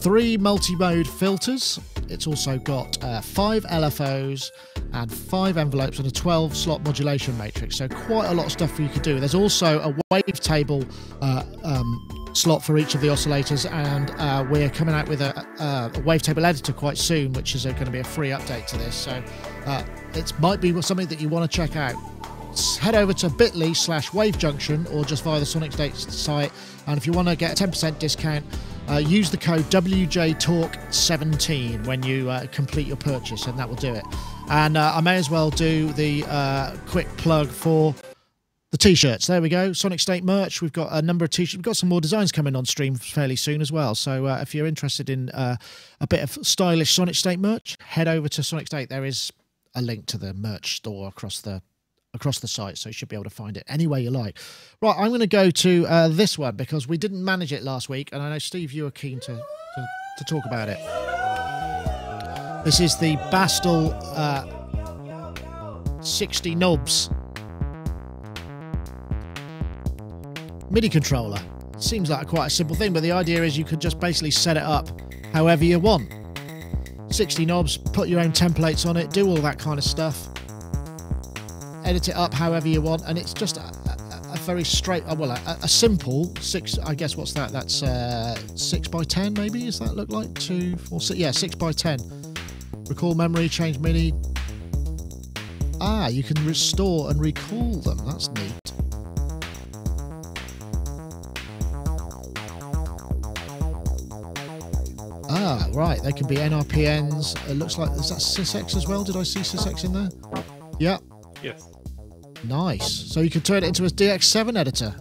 three multi-mode filters. It's also got uh, five LFOs and five envelopes and a 12 slot modulation matrix. So quite a lot of stuff you could do. There's also a wavetable uh, um, slot for each of the oscillators, and uh, we're coming out with a, a, a wavetable editor quite soon, which is going to be a free update to this. So uh, it might be something that you want to check out. Head over to bit.ly slash wave junction or just via the sonic state site. And if you want to get a 10% discount uh, use the code wjtalk17 when you uh, complete your purchase and that will do it. And uh, i may as well do the uh, quick plug for the t-shirts there we go. Sonic state merch we've got a number of t-shirts. We've got some more designs coming on stream fairly soon as well. So uh, if you're interested in uh, a bit of stylish sonic state merch head over to sonic state. There is a link to the merch store across the across the site, so you should be able to find it any way you like. Right, I'm going to go to uh, this one because we didn't manage it last week, and I know Steve, you were keen to to, to talk about it. This is the Bastl uh, 60 knobs MIDI controller. Seems like quite a simple thing, but the idea is you could just basically set it up however you want. 60 knobs, put your own templates on it, do all that kind of stuff. Edit it up however you want, and it's just a, a, a very straight, uh, well, a, a, simple six. I guess what's that? That's uh, six by ten, maybe. Does that look like two, four, six? Yeah, six by ten. Recall memory, change MIDI. Ah, you can restore and recall them. That's neat. Ah, right. They can be NRPNs. It looks like is that SysEx as well? Did I see SysEx in there? Yeah. Yes. Nice. So you can turn it into a DX7 editor.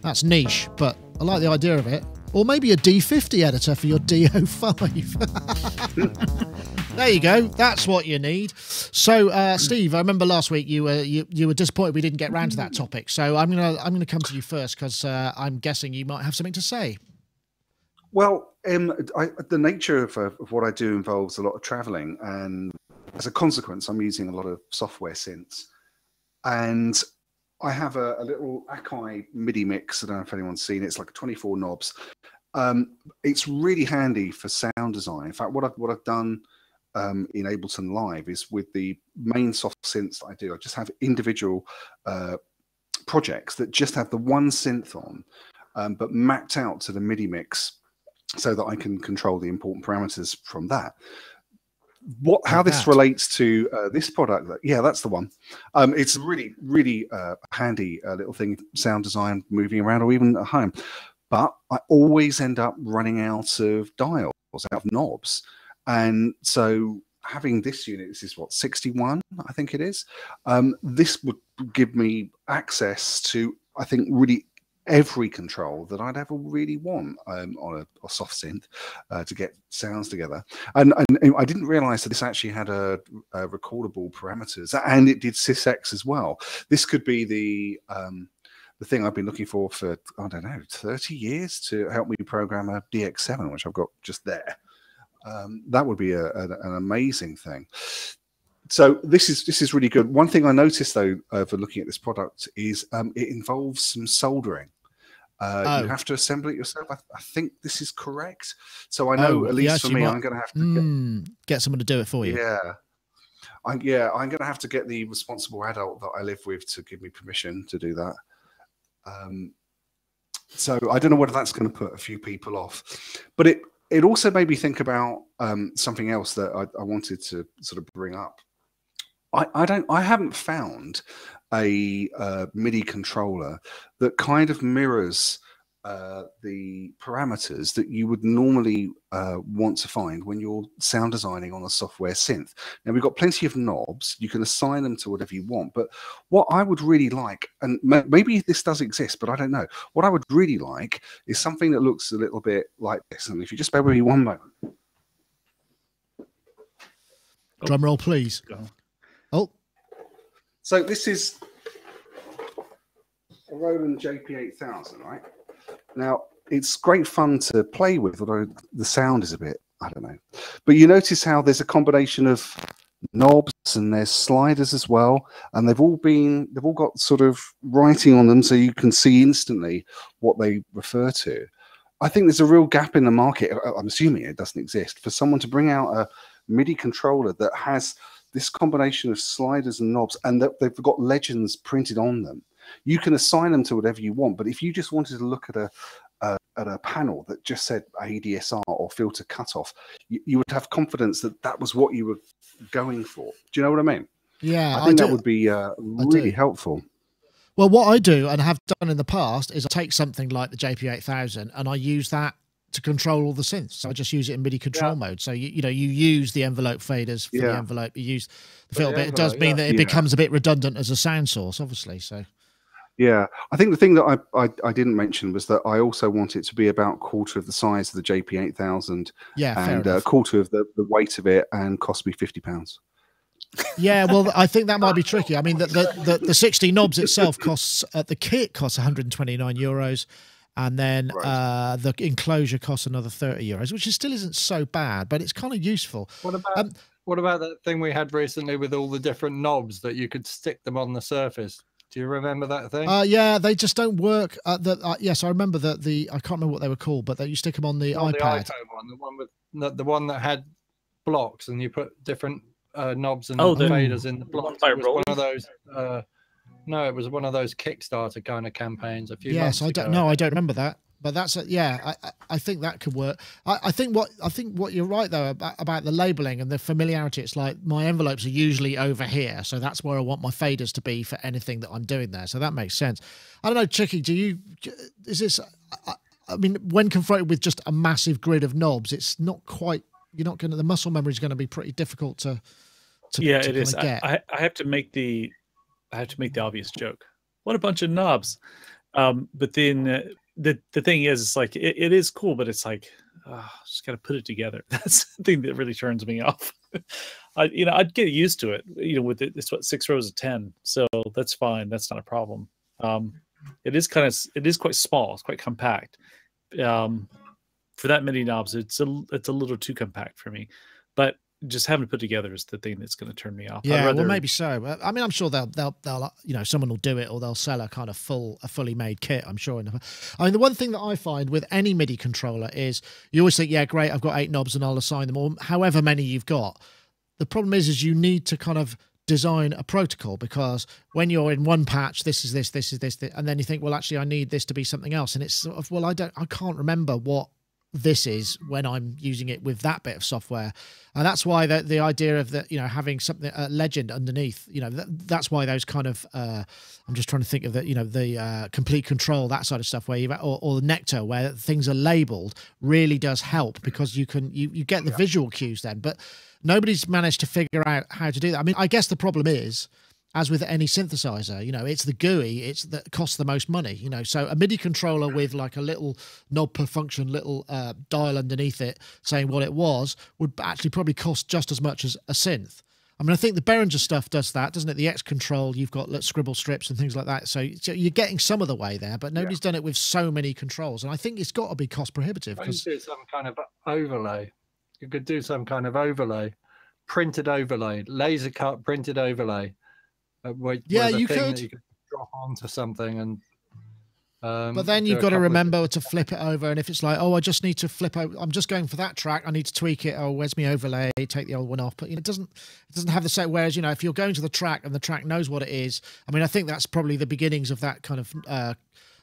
That's niche, but I like the idea of it. Or maybe a D50 editor for your D05. there you go. That's what you need. So, uh, Steve, I remember last week you were you, you were disappointed we didn't get round to that topic. So I'm gonna I'm gonna come to you first because uh, I'm guessing you might have something to say. Well, um, I, the nature of, uh, of what I do involves a lot of traveling, and as a consequence, I'm using a lot of software synths. And I have a, a, little Akai MIDI mix. I don't know if anyone's seen it. It's like 24 knobs. Um, it's really handy for sound design. In fact, what I've what I've done um, in Ableton Live is with the main soft synths that I do. I just have individual uh, projects that just have the one synth on, um, but mapped out to the MIDI mix so that I can control the important parameters from that. What how like this that. relates to uh, this product? Yeah, that's the one. Um, it's really really uh, handy uh, little thing, sound design, moving around, or even at home. But I always end up running out of dials, out of knobs, and so having this unit, this is what 61, I think it is. Um, this would give me access to, I think, really every control that I'd ever really want um, on a, a, soft synth uh, to get sounds together. And, and, I didn't realize that this actually had a, a, recordable parameters and it did SysEx as well. This could be the um, the thing I've been looking for for I don't know 30 years to help me program a DX7, which I've got just there. Um, that would be a, an amazing thing so this is this is really good. One thing I noticed though over looking at this product is um, it involves some soldering. Uh, oh. You have to assemble it yourself. I, I, think this is correct. So I know, oh, at least for me, might... I'm going to have to mm, get... get... someone to do it for you. Yeah, I, yeah, I'm going to have to get the responsible adult that I live with to give me permission to do that. Um, so I don't know whether that's going to put a few people off, but it it also made me think about um, something else that I, I wanted to sort of bring up. I, I don't I haven't found a uh, MIDI controller that kind of mirrors uh, the parameters that you would normally uh, want to find when you're sound designing on a software synth. Now we've got plenty of knobs; you can assign them to whatever you want. But what I would really like, and maybe this does exist, but I don't know. What I would really like is something that looks a little bit like this. And if you just bear with me one moment. Drum roll, please. Go. So this is a Roland JP8000, right? Now, it's great fun to play with, although the sound is a bit, I don't know. But you notice how there's a combination of knobs and there's sliders as well. And they've all been, they've all got sort of writing on them so you can see instantly what they refer to. I think there's a real gap in the market. I'm assuming it doesn't exist for someone to bring out a MIDI controller that has this combination of sliders and knobs, and that they've got legends printed on them. You can assign them to whatever you want, but if you just wanted to look at a at a panel that just said ADSR or filter cutoff, you, you would have confidence that that was what you were going for. Do you know what I mean? Yeah, I think I that would be uh, really helpful. Well, what I do and have done in the past is I take something like the JP8000 and I use that to control all the synths. So I just use it in MIDI control yeah. mode. So you, you know you use the envelope faders for yeah. the envelope. You use the filter, but it does mean that it becomes a bit redundant as a sound source, obviously. So yeah, I think the thing that I, I, I didn't mention was that I also want it to be about quarter of the size of the JP8000. Yeah, and a uh, quarter of the, the weight of it, and cost me fifty pounds. yeah, well, I think that might be tricky. I mean, the the, the, the 60 knobs itself costs uh, the kit costs 129 euros and then right. uh, the enclosure costs another 30 euros which is, still isn't so bad but it's kind of useful what about um, what about that thing we had recently with all the different knobs that you could stick them on the surface do you remember that thing? Uh, yeah, they just don't work. Uh, the, uh, yes, I remember that the I can't remember what they were called, but that you stick them on the Not iPad. The iPhone one, the one with the, the one that had blocks and you put different uh, knobs and Oh, the- faders in the blocks. by It was one of Roland? those. No, it was one of those Kickstarter kind of campaigns a few Yes, months I don't ago. know. I don't remember that, but that's a, yeah. I, I- I think that could work. I, I think what I think what you're right though about, about the labeling and the familiarity. It's like my envelopes are usually over here, so that's where I want my faders to be for anything that I'm doing there. So that makes sense. I don't know, Chicky. Do you is this? I, I mean, when confronted with just a massive grid of knobs, it's not quite. You're not going to. The muscle memory is going to be pretty difficult to. to yeah, to it is. kinda Get. I, I have to make the, I have to make the obvious joke. What a bunch of knobs. Um, but then uh, the the thing is, it's like it, it is cool, but it's like, uh, just got to put it together. That's the thing that really turns me off. I, you know, I'd get used to it. You know, with it, it's what six rows of ten, so that's fine. That's not a problem. Um, it is kind of, it is quite small. It's quite compact. Um, for that many knobs, it's a, it's a little too compact for me. But just having to put together is the thing that's going to turn me off. Yeah, well, maybe so. I mean, I'm sure they'll they'll they'll you know someone will do it or they'll sell a kind of full a fully made kit. I'm sure. I mean, the one thing that I find with any MIDI controller is you always think, yeah, great, I've got eight knobs and I'll assign them, or however many you've got. The problem is, is you need to kind of design a protocol because when you're in one patch, this is this, this is this, this, and then you think, well, actually, I need this to be something else, and it's sort of, well, I don't, I can't remember what this is when I'm using it with that bit of software, and that's why the the idea of the you know having something a legend underneath, you know, that, that's why those kind of uh, I'm just trying to think of the you know the uh, Komplete Kontrol that sort of stuff where you've, or, or the Nektar where things are labeled really does help because you can you you get the visual cues then, but nobody's managed to figure out how to do that. I mean, I guess the problem is as with any synthesizer, you know, it's the GUI, it's that costs the most money, you know. So a MIDI controller with like a little knob per function, little uh, dial underneath it saying what it was would actually probably cost just as much as a synth. I mean, I think the Behringer stuff does that, doesn't it? The X Control, you've got like, scribble strips and things like that. So, so you're getting some of the way there, but nobody's done it with so many controls. And I think it's got to be cost prohibitive You could do some kind of overlay. You could do some kind of overlay, printed overlay, laser cut printed overlay. Uh, where, Yeah, where you could. You could drop onto something and. Um, But then you've got to remember to flip it over. And if it's like, oh, I just need to flip over, I'm just going for that track. I need to tweak it. Oh, where's my overlay? Take the old one off. But you know, it doesn't, it doesn't have the same. Whereas you know, if you're going to the track and the track knows what it is, I mean, I think that's probably the beginnings of that kind of uh,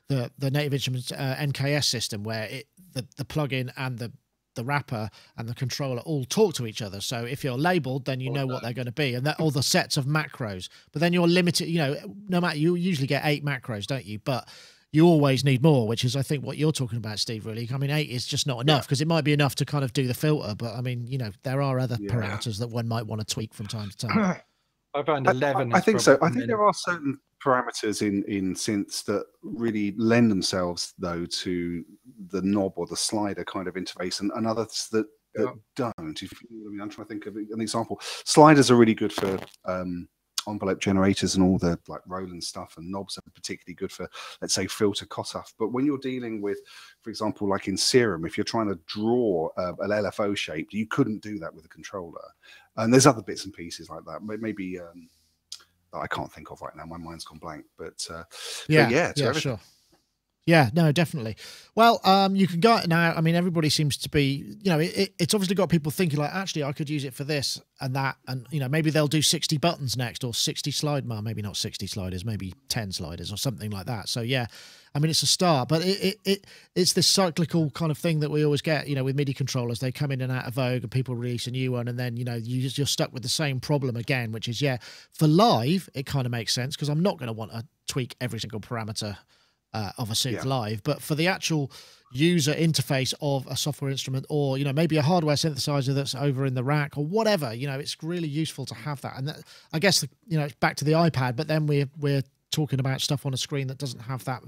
the the Native Instruments uh, NKS system where it the the plugin and the the wrapper and the controller all talk to each other. So if you're labeled, then you know what they're going to be, and that all the sets of macros. But then you're limited. You know, no matter you usually get eight macros, don't you? But you always need more, which is I think what you're talking about, Steve. Really, I mean, eight is just not enough because it might be enough to kind of do the filter, but I mean, you know, there are other Yeah. parameters that one might want to tweak from time to time. I find I- 11. I, think so. I think there are certain parameters in in synths that really lend themselves though to the knob or the slider kind of interface, and, and others that that don't. If you, I mean, I'm trying to think of an example. Sliders are really good for um, envelope generators and all the like Roland stuff, and knobs are particularly good for, let's say, filter cutoff. But when you're dealing with, for example, like in Serum, if you're trying to draw uh, an LFO shape, you couldn't do that with a controller. And there's other bits and pieces like that. Maybe um, that I can't think of right now. My mind's gone blank. But uh, Yeah, yeah, to yeah, everything. sure. Yeah, no, definitely. Well, um, you can go now. I mean, everybody seems to be, you know, it, it- it's obviously got people thinking like, actually, I could use it for this and that, and you know, maybe they'll do sixty buttons next or sixty slide, well, maybe not sixty sliders, maybe ten sliders or something like that. So yeah, I mean, it's a start, but it, it, it it's this cyclical kind of thing that we always get, you know, with MIDI controllers. They come in and out of vogue, and people release a new one, and then you know, you just, you're stuck with the same problem again, which is yeah, for live, it kind of makes sense because I'm not going to want to tweak every single parameter uh, of a synth Yeah. live, but for the actual user interface of a software instrument or you know maybe a hardware synthesizer that's over in the rack or whatever you know it's really useful to have that and that, i guess the, you know it's back to the ipad but then we're we're talking about stuff on a screen that doesn't have that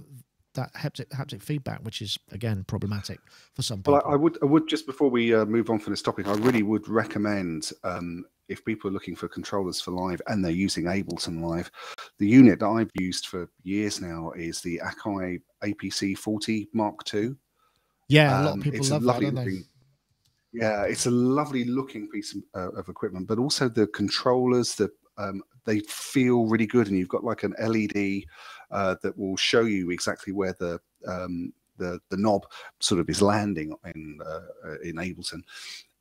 that haptic, haptic feedback which is again problematic for some people Well, I, would, I would just before we uh, move on from this topic, I really would recommend um, if people are looking for controllers for live and they're using Ableton Live, the unit that I've used for years now is the Akai APC 40 Mark II. yeah a lot of Um, people it's a love that lovely don't they looking- Yeah, it's a lovely looking piece of, uh, of equipment, but also the controllers that um, they feel really good, and you've got like an LED uh, that will show you exactly where the um, the the knob sort of is landing in uh, uh, in Ableton.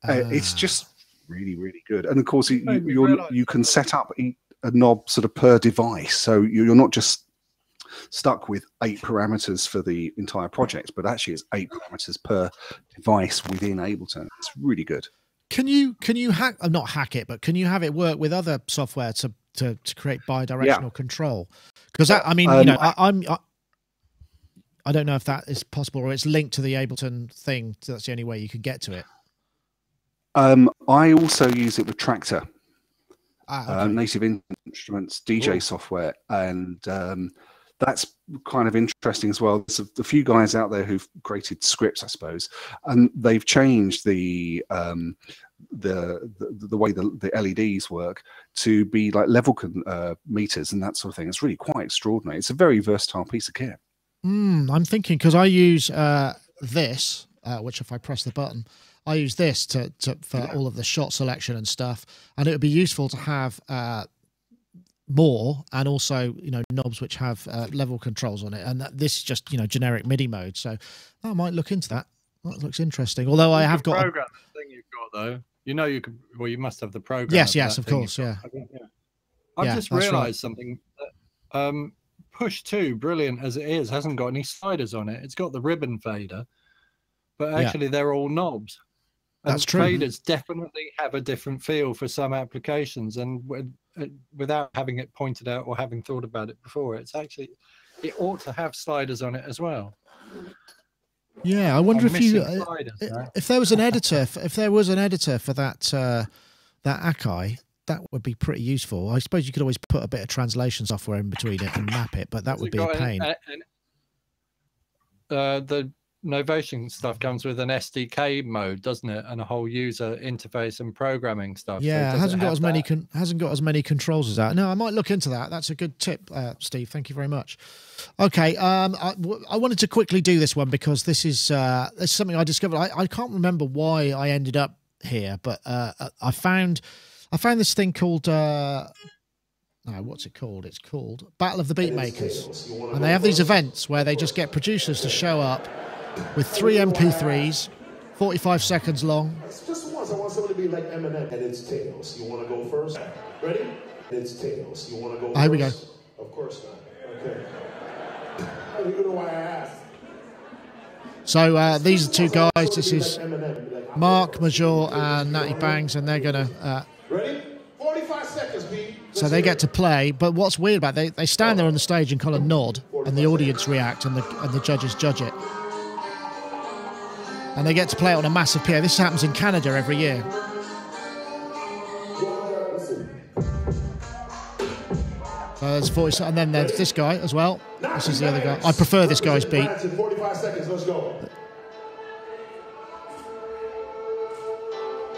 Uh, it's Ah. just really, really good. And of course, you, you, you're, you can set up a knob sort of per device, so you- you're not just stuck with eight parameters for the entire project, but actually it's eight parameters per device within Ableton. It's really good. Can you can you hack uh, not hack it, but can you have it work with other software to to, to create bi-directional control? Because I mean, you Um, know, I, I'm I, I don't know if that is possible or it's linked to the Ableton thing. So that's the only way you could get to it. Um, I also use it with Traktor. Ah, uh. Native Instruments DJ software, and um, that's kind of interesting as well. There's a, few guys out there who've created scripts, I suppose, and they've changed the um, the, the the way the, the LEDs work to be like level con- uh, meters and that sort of thing. It's really quite extraordinary. It's a very versatile piece of kit. Hmm, I'm thinking because I use uh, this, uh, which if I press the button, I use this to, to for Yeah. all of the shot selection and stuff, and it would be useful to have uh, more and also you know knobs which have uh, level controls on it, and that, this is just you know generic MIDI mode. So I might look into that. That looks interesting. Although I have got a- program the thing you've got though. You know you can. Well, you must have the program. yes, yes, of course, yeah. Okay, yeah. I've Yeah, just that's right. realised something. That, um, Push Two, brilliant as it is, hasn't got any sliders on it. It's got the ribbon fader, but Yeah. actually they're all knobs. And That's true. Faders definitely have a different feel for some applications, and uh, without having it pointed out or having thought about it before, it's actually it ought to have sliders on it as well. Yeah, I wonder I'm if you uh, sliders now. if there was an editor, if, there was an editor for that uh, that Akai, that would be pretty useful. I suppose you could always put a bit of translation software in between it and map it, but that Has would be a got an- pain. an- uh, the Novation stuff comes with an SDK mode, doesn't it? And a whole user interface and programming stuff. So yeah, it hasn't got as many that? con- hasn't got as many controls as that. No, I might look into that. That's a good tip, uh, Steve. Thank you very much. Okay, um, I, w- I wanted to quickly do this one because this is uh, this is something I discovered. I, I can't remember why I ended up here, but uh, I found I found this thing called. Uh, no, what's it called? It's called Battle of the Beatmakers, and they have these events where they just get producers to show up with three MP3s, 45 seconds long, Just once, I want somebody to be like Eminem. And it's tails. You want to go first? Ready? It's tails. You want to go Ah, here we go. Of course not. Okay. I don't even know why I asked. So uh, these are two guys. This is Like Eminem. Be like, Mark Major and Natty Bangs, and they're gonna. Uh, Ready? 45 seconds, B. so they get to play. But what's weird about it, they they stand there on the stage and kind of nod, and the audience react, and the and the judges judge it. And they get to play it on a massive PA. This happens in Canada every year. There's voice, and then there's this guy as well. This is the other guy. I prefer this guy's beat. In 45 seconds. Let's go.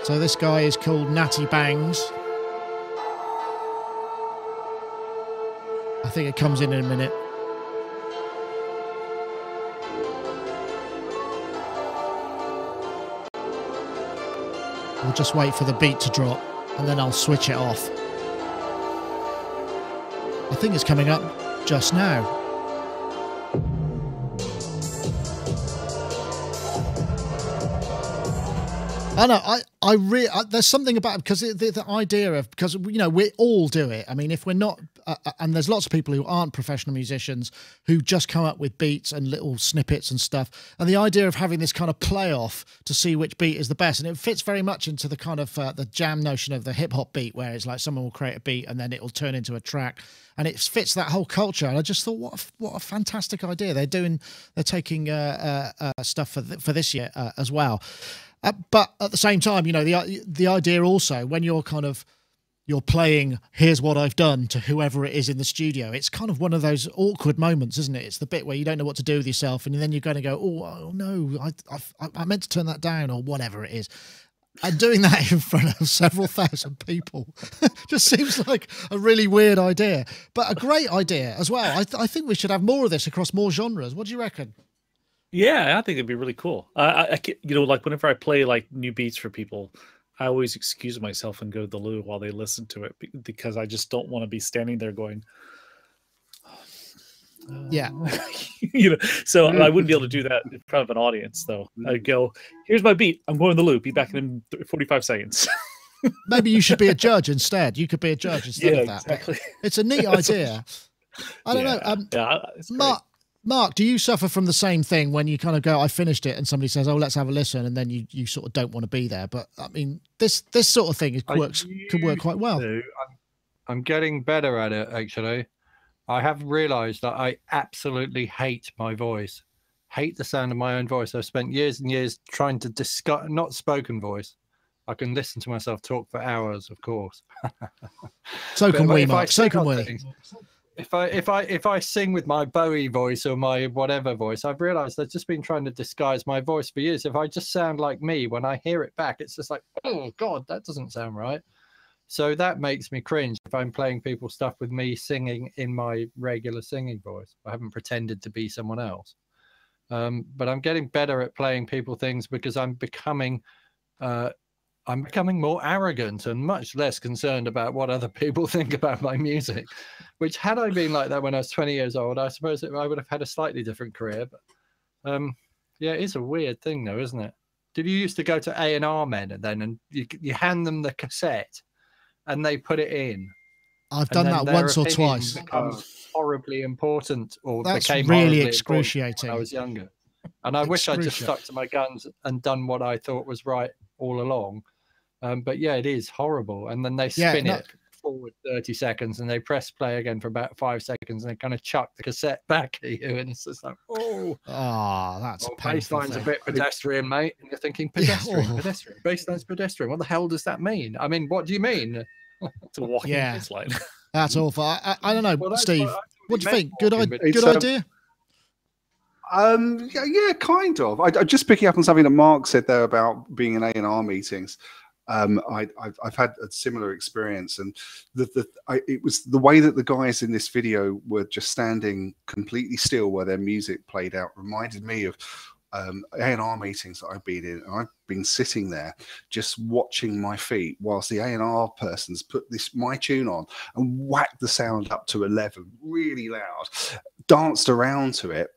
So this guy is called Natty Bangs. I think it comes in in a minute. We'll just wait for the beat to drop and then I'll switch it off. I think it's coming up just now. I know. I I re- I, there's something about because the, the, idea of because you know we all do it. I mean, if we're not, uh, uh, and there's lots of people who aren't professional musicians who just come up with beats and little snippets and stuff. And the idea of having this kind of playoff to see which beat is the best, and it fits very much into the kind of uh, the jam notion of the hip hop beat, where it's like someone will create a beat and then it will turn into a track, and it fits that whole culture. And I just thought, what a, what a fantastic idea! They're doing, they're taking uh, uh, uh, stuff for th- for this year as well. Uh, but at the same time, you know, the the idea also when you're kind of you're playing here's what I've done to whoever it is in the studio. It's kind of one of those awkward moments, isn't it? It's the bit where you don't know what to do with yourself, and then you're going to go, "Oh, oh no, I, I I meant to turn that down," or whatever it is. And doing that in front of several thousand people just seems like a really weird idea, but a great idea as well. I, th- I think we should have more of this across more genres. What do you reckon? Yeah, I think it'd be really cool. I, I, I you know, like whenever I play like new beats for people, I always excuse myself and go to the loo while they listen to it because I just don't want to be standing there going, Yeah. you know. So I wouldn't be able to do that in front of an audience, though. I'd go, "Here's my beat. I'm going to the loo. Be back in 45 seconds." maybe you should be a judge instead. You could be a judge instead yeah, of that. Exactly. It's a neat idea. I don't yeah. know. Um, yeah. Mark, Mark, do you suffer from the same thing when you kind of go, I finished it, and somebody says, "Oh, let's have a listen," and then you you sort of don't want to be there? But I mean, this this sort of thing is, works could work quite well. I'm, I'm getting better at it actually. I have realised that I absolutely hate my voice, hate the sound of my own voice. I've spent years and years trying to discuss, not spoken voice. I can listen to myself talk for hours, of course. So can we, Mark. So can we. things- If I if I if I sing with my Bowie voice or my whatever voice, I've realised I've just been trying to disguise my voice for years. If I just sound like me when I hear it back, it's just like, oh god, that doesn't sound right. So that makes me cringe if I'm playing people stuff with me singing in my regular singing voice. I haven't pretended to be someone else. Um, but I'm getting better at playing people things because I'm becoming uh, I'm becoming more arrogant and much less concerned about what other people think about my music. Which, had I been like that when I was 20 years old, I suppose that I would have had a slightly different career. But um, yeah, it is a weird thing, though, isn't it? Did you used to go to A and R men and then and you you hand them the cassette and they put it in? I've done that once or opinion twice. Becomes horribly important, or That's became really excruciating. When I was younger, and I wish I just Excruciating. stuck to my guns and done what I thought was right all along. Um, but yeah, it is horrible. And then they Yeah, spin it forward 30 seconds and they press play again for about five seconds and they kind of chuck the cassette back at you. And it's just like, oh, Oh, that's well, a painful bassline's a bit pedestrian, mate. And you're thinking, pedestrian, oh. pedestrian, bassline's pedestrian. What the hell does that mean? I mean, what do you mean? It's a walking Yeah. bassline. That's awful. I, I, I don't know, Well, Steve. I What do you meant think? Good, walking, I- good um, idea. Um, yeah, yeah, kind of. I, I just picking up on something that Mark said there about being in A and R meetings. Um, I, I've, I've had a similar experience, and the, the I, it was the way that the guys in this video were just standing completely still while their music played out reminded me of um, A and R meetings that I've been in. And I've been sitting there just watching my feet whilst the A and R persons put this my tune on and whacked the sound up to eleven, really loud, danced around to it,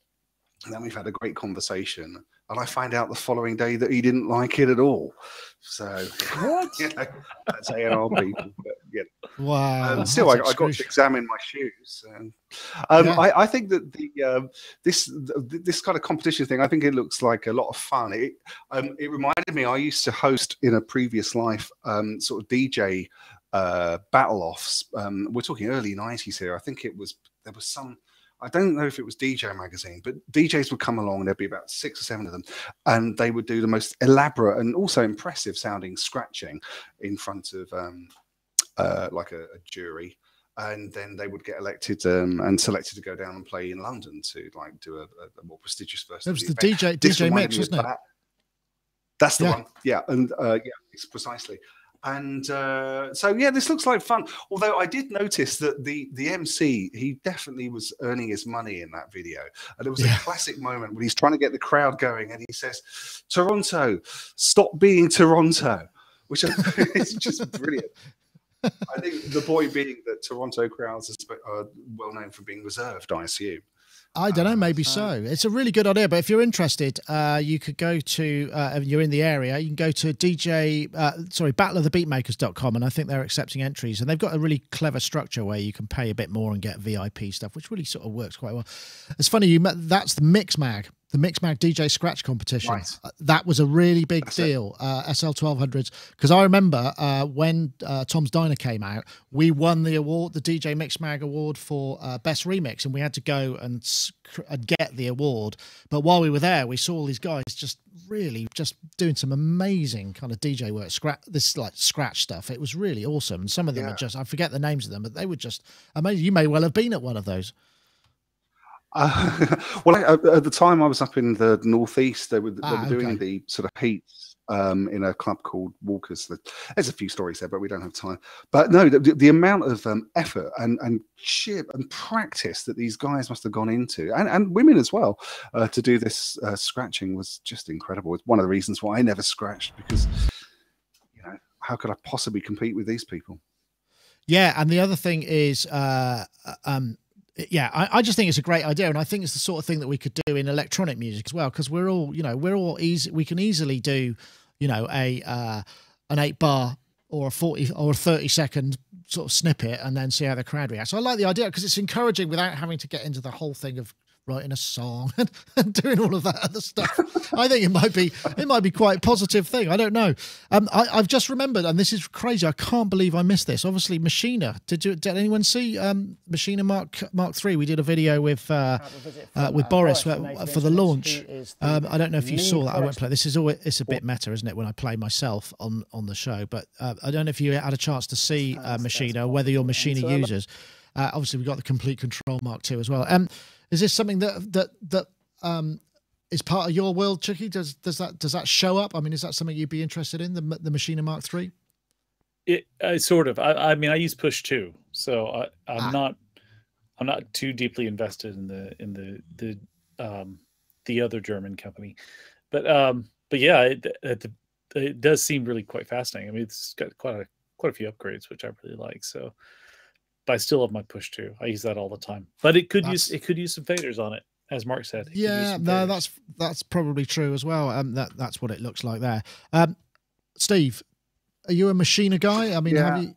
and then we've had a great conversation. And I find out the following day that he didn't like it at all. So, What? you know, that's A&R people. But, yeah. Wow. Um, still, I, I got to examine my shoes. And, um, Yeah. I, I think that the um, this th- this kind of competition thing, I think it looks like a lot of fun. It um, it reminded me. I used to host in a previous life, um, sort of DJ uh, battle offs. Um, we're talking early '90s here. I think it was there was some. I don't know if it was DJ magazine, but DJs would come along and there'd be about six or seven of them, and they would do the most elaborate and also impressive sounding scratching in front of um, uh, like a, a jury, and then they would get elected um, and selected to go down and play in London to like do a, a- more prestigious version. It was the. DJ DJ mix, wasn't it? that. That's the Yeah. one. Yeah, and uh, yeah, it's precisely. And uh, so yeah, this looks like fun. Although I did notice that the the MC he definitely was earning his money in that video, and it was Yeah. a classic moment when he's trying to get the crowd going, and he says, "Toronto, stop being Toronto," which is just brilliant. I think the boy being that Toronto crowds are well known for being reserved. I assume. I don't know, Uh, maybe so- so. It's a really good idea. But if you're interested, uh, you could go to, uh, if you're in the area, you can go to DJ, uh, sorry, battleofthebeatmakers.com, and I think they're accepting entries. And they've got a really clever structure where you can pay a bit more and get VIP stuff, which really sort of works quite well. It's funny, you met, that's the Mixmag, the Mixmag DJ Scratch competition. Right. Uh, That was a really big That's deal, uh, SL 1200s. Because I remember uh, when uh, Tom's Diner came out, we won the award, the DJ Mixmag award for uh, best remix, and we had to go and, and get the award. But while we were there, we saw all these guys just really just doing some amazing kind of DJ work, scratch this like scratch stuff. It was really awesome. And some of them Yeah. are just I forget the names of them, but they were just amazing. You may well have been at one of those. Uh, well, I, at the time I was up in the northeast, they were, they Ah, were doing okay. the sort of heats um, in a club called Walkers. There's a few stories there, but we don't have time. But no, the, the amount of um, effort and and sheer and practice that these guys must have gone into, and, and women as well, uh, to do this uh, scratching was just incredible. It's one of the reasons why I never scratched because, you know, how could I possibly compete with these people? Yeah, and the other thing is, uh, um, yeah, I, I just think it's a great idea, and I think it's the sort of thing that we could do in electronic music as well, because we're all, you know, we're all easy. We can easily do, you know, a uh, an eight bar or a 40 or a 30 second sort of snippet and then see how the crowd reacts. So I like the idea because it's encouraging without having to get into the whole thing of writing a song and, and doing all of that other stuff. I think it might be it might be quite a positive thing. I don't know. Um, I, I've just remembered, and this is crazy. I can't believe I missed this. Obviously, Maschine. Did you? Did anyone see um, Maschine Mark Mark Three? We did a video with uh, uh, with Boris Boris, uh, for the launch. Um, I don't know if you saw that. I won't play. This is always it's a bit meta, isn't it? When I play myself on on the show, but uh, I don't know if you had a chance to see uh, Maschine, whether you're Maschine users. Uh, obviously, we've got the Komplete Kontrol Mark II as well. Um, is this something that that that um is part of your world, Chicky? Does does that does that show up? I mean, is that something you'd be interested in the the Maschine Mark Three? It uh, sort of. I, I mean, I use Push Two, so I, I'm Ah. not. I'm not too deeply invested in the in the the um the other German company, but um but yeah, it, it, it does seem really quite fascinating. I mean, it's got quite a quite a few upgrades, which I really like. So, I still have my Push Two. I use that all the time. But it could use it could use some faders on it, as Mark said. It Yeah, no, faders. that's that's probably true as well. Um, that that's what it looks like there. Um, Steve, are you a Maschine guy? I mean, have you?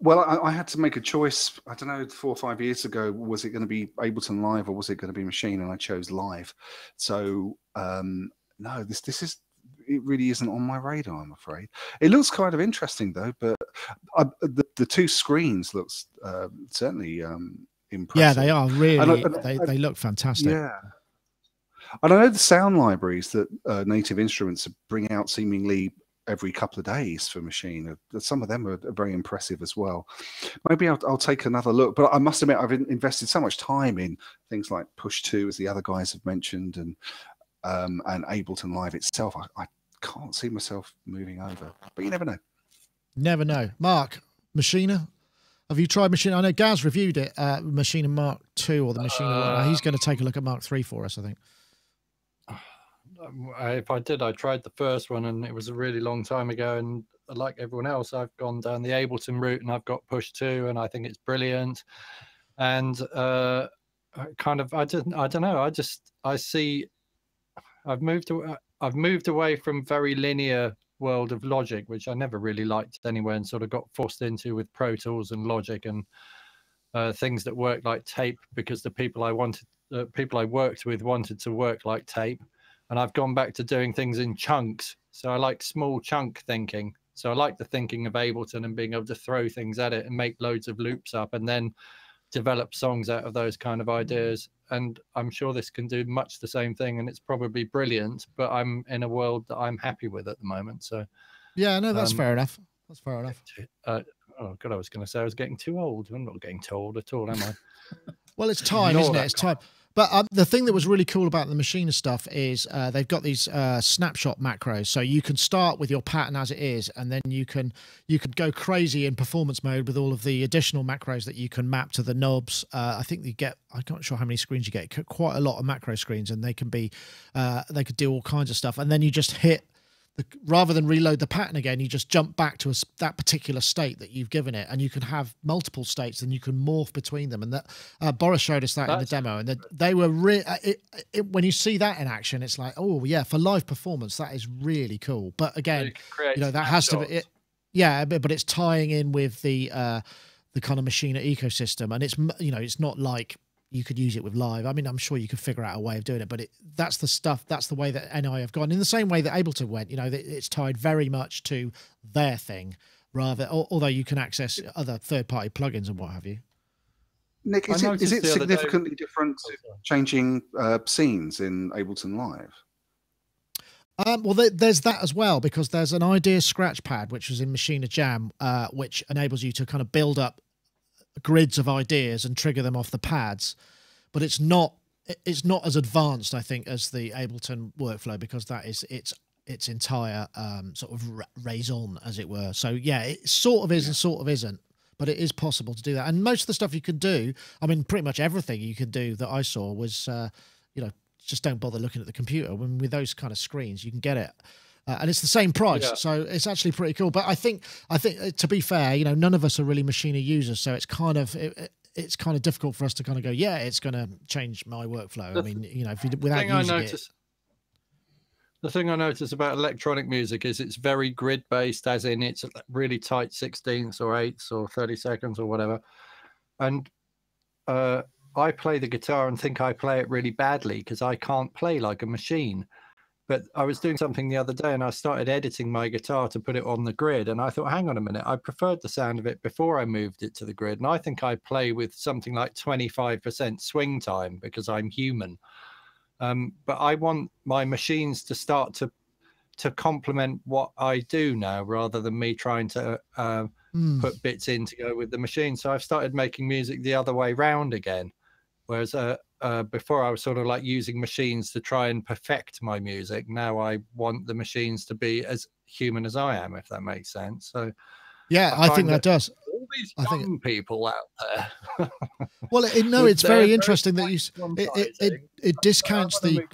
Well, I, I had to make a choice. I don't know, four or five years ago, was it going to be Ableton Live or was it going to be Machine? And I chose Live. So um, no, this this is it really isn't on my radar. I'm afraid. It looks kind of interesting though, but I, the the two screens looks uh, certainly um, impressive. Yeah, they are really. and they I- they look fantastic. Yeah. And I know the sound libraries that uh, Native Instruments bring out seemingly every couple of days for Machine. uh, Some of them are, are very impressive as well. Maybe I'll, I'll take another look. But I must admit, I've invested so much time in things like Push Two, as the other guys have mentioned, and um, and Ableton Live itself. I, I can't see myself moving over. But you never know. Never know. Mark, Maschine. Have you tried Maschine? I know Gaz reviewed it, uh, Maschine Mark II or the Maschine. one. He's going to take a look at Mark III for us, I think. Um, if I did, I tried the first one, and it was a really long time ago. And like everyone else, I've gone down the Ableton route, and I've got Push Two, and I think it's brilliant. And uh, kind of, I didn't, I don't know. I just, I see, I've moved, aw- I've moved away from very linear world of Logic, which I never really liked anyway, and sort of got forced into with Pro Tools and Logic and uh, things that work like tape because the people I wanted, the people I worked with wanted to work like tape and I've gone back to doing things in chunks. So I like small chunk thinking. So I like the thinking of Ableton and being able to throw things at it and make loads of loops up and then develop songs out of those kind of ideas. And I'm sure this can do much the same thing and it's probably brilliant, but I'm in a world that I'm happy with at the moment. So, Yeah, no, that's Um, fair enough. That's fair enough. uh, oh God, I was going to say I was getting too old. I'm not getting too old at all, am I? Well, it's time, isn't it? It's time. But um, the thing that was really cool about the Maschine stuff is uh, they've got these uh, snapshot macros, so you can start with your pattern as it is, and then you can you can go crazy in performance mode with all of the additional macros that you can map to the knobs. Uh, I think you get I'm not sure how many screens you get, quite a lot of macro screens, and they can be uh, they could do all kinds of stuff, and then you just hit the, rather than reload the pattern again, you just jump back to a that particular state that you've given it, and you can have multiple states, and you can morph between them. And that uh, Boris showed us that in the demo, and that they were re- uh, it, it, when you see that in action, it's like, oh yeah, for live performance, that is really cool. But again, You you know that has to be it, yeah, but, but it's tying in with the uh, the kind of machine ecosystem, and it's you know it's not like you could use it with live. I mean, I'm sure you could figure out a way of doing it, but it that's the stuff. That's the way that NI have gone. In the same way that Ableton went, you know, it's tied very much to their thing, rather. Although you can access other third party plugins and what have you. Nick, I is it, is it the other day- significantly different Oh, changing uh, scenes in Ableton Live? Um, well, there, there's that as well because there's an idea scratch pad which was in Maschine Jam, uh, which enables you to kind of build up grids of ideas and trigger them off the pads. But it's not it's not as advanced, I think, as the Ableton workflow because that is its its entire um, sort of raison, as it were. So yeah, it sort of is and sort of isn't. But it is possible to do that, and most of the stuff you can do, I mean, pretty much everything you can do that I saw was, uh, you know, just don't bother looking at the computer. When with those kind of screens, you can get it, uh, and it's the same price, Yeah. so it's actually pretty cool. But I think, I think uh, to be fair, you know, none of us are really Maschine users, so it's kind of it, it- it's kind of difficult for us to kind of go, yeah, it's going to change my workflow. I mean, you know, if you without thing I using it, the thing I notice about electronic music is it's very grid based, as in it's really tight sixteenths or eighths or thirty seconds or whatever. And uh, I play the guitar and think I play it really badly because I can't play like a machine. But I was doing something the other day and I started editing my guitar to put it on the grid. And I thought, hang on a minute, I preferred the sound of it before I moved it to the grid. And I think I play with something like 25% swing time because I'm human. Um, but I want my machines to start to to complement what I do now rather than me trying to uh, Mm. put bits in to go with the machine. So I've started making music the other way round again. Whereas uh, uh, before I was sort of like using machines to try and perfect my music. Now I want the machines to be as human as I am, if that makes sense. So Yeah, I I think that that- does. all these I think young people out there. Well, it, no, it's very interesting that you it it, it, it discounts the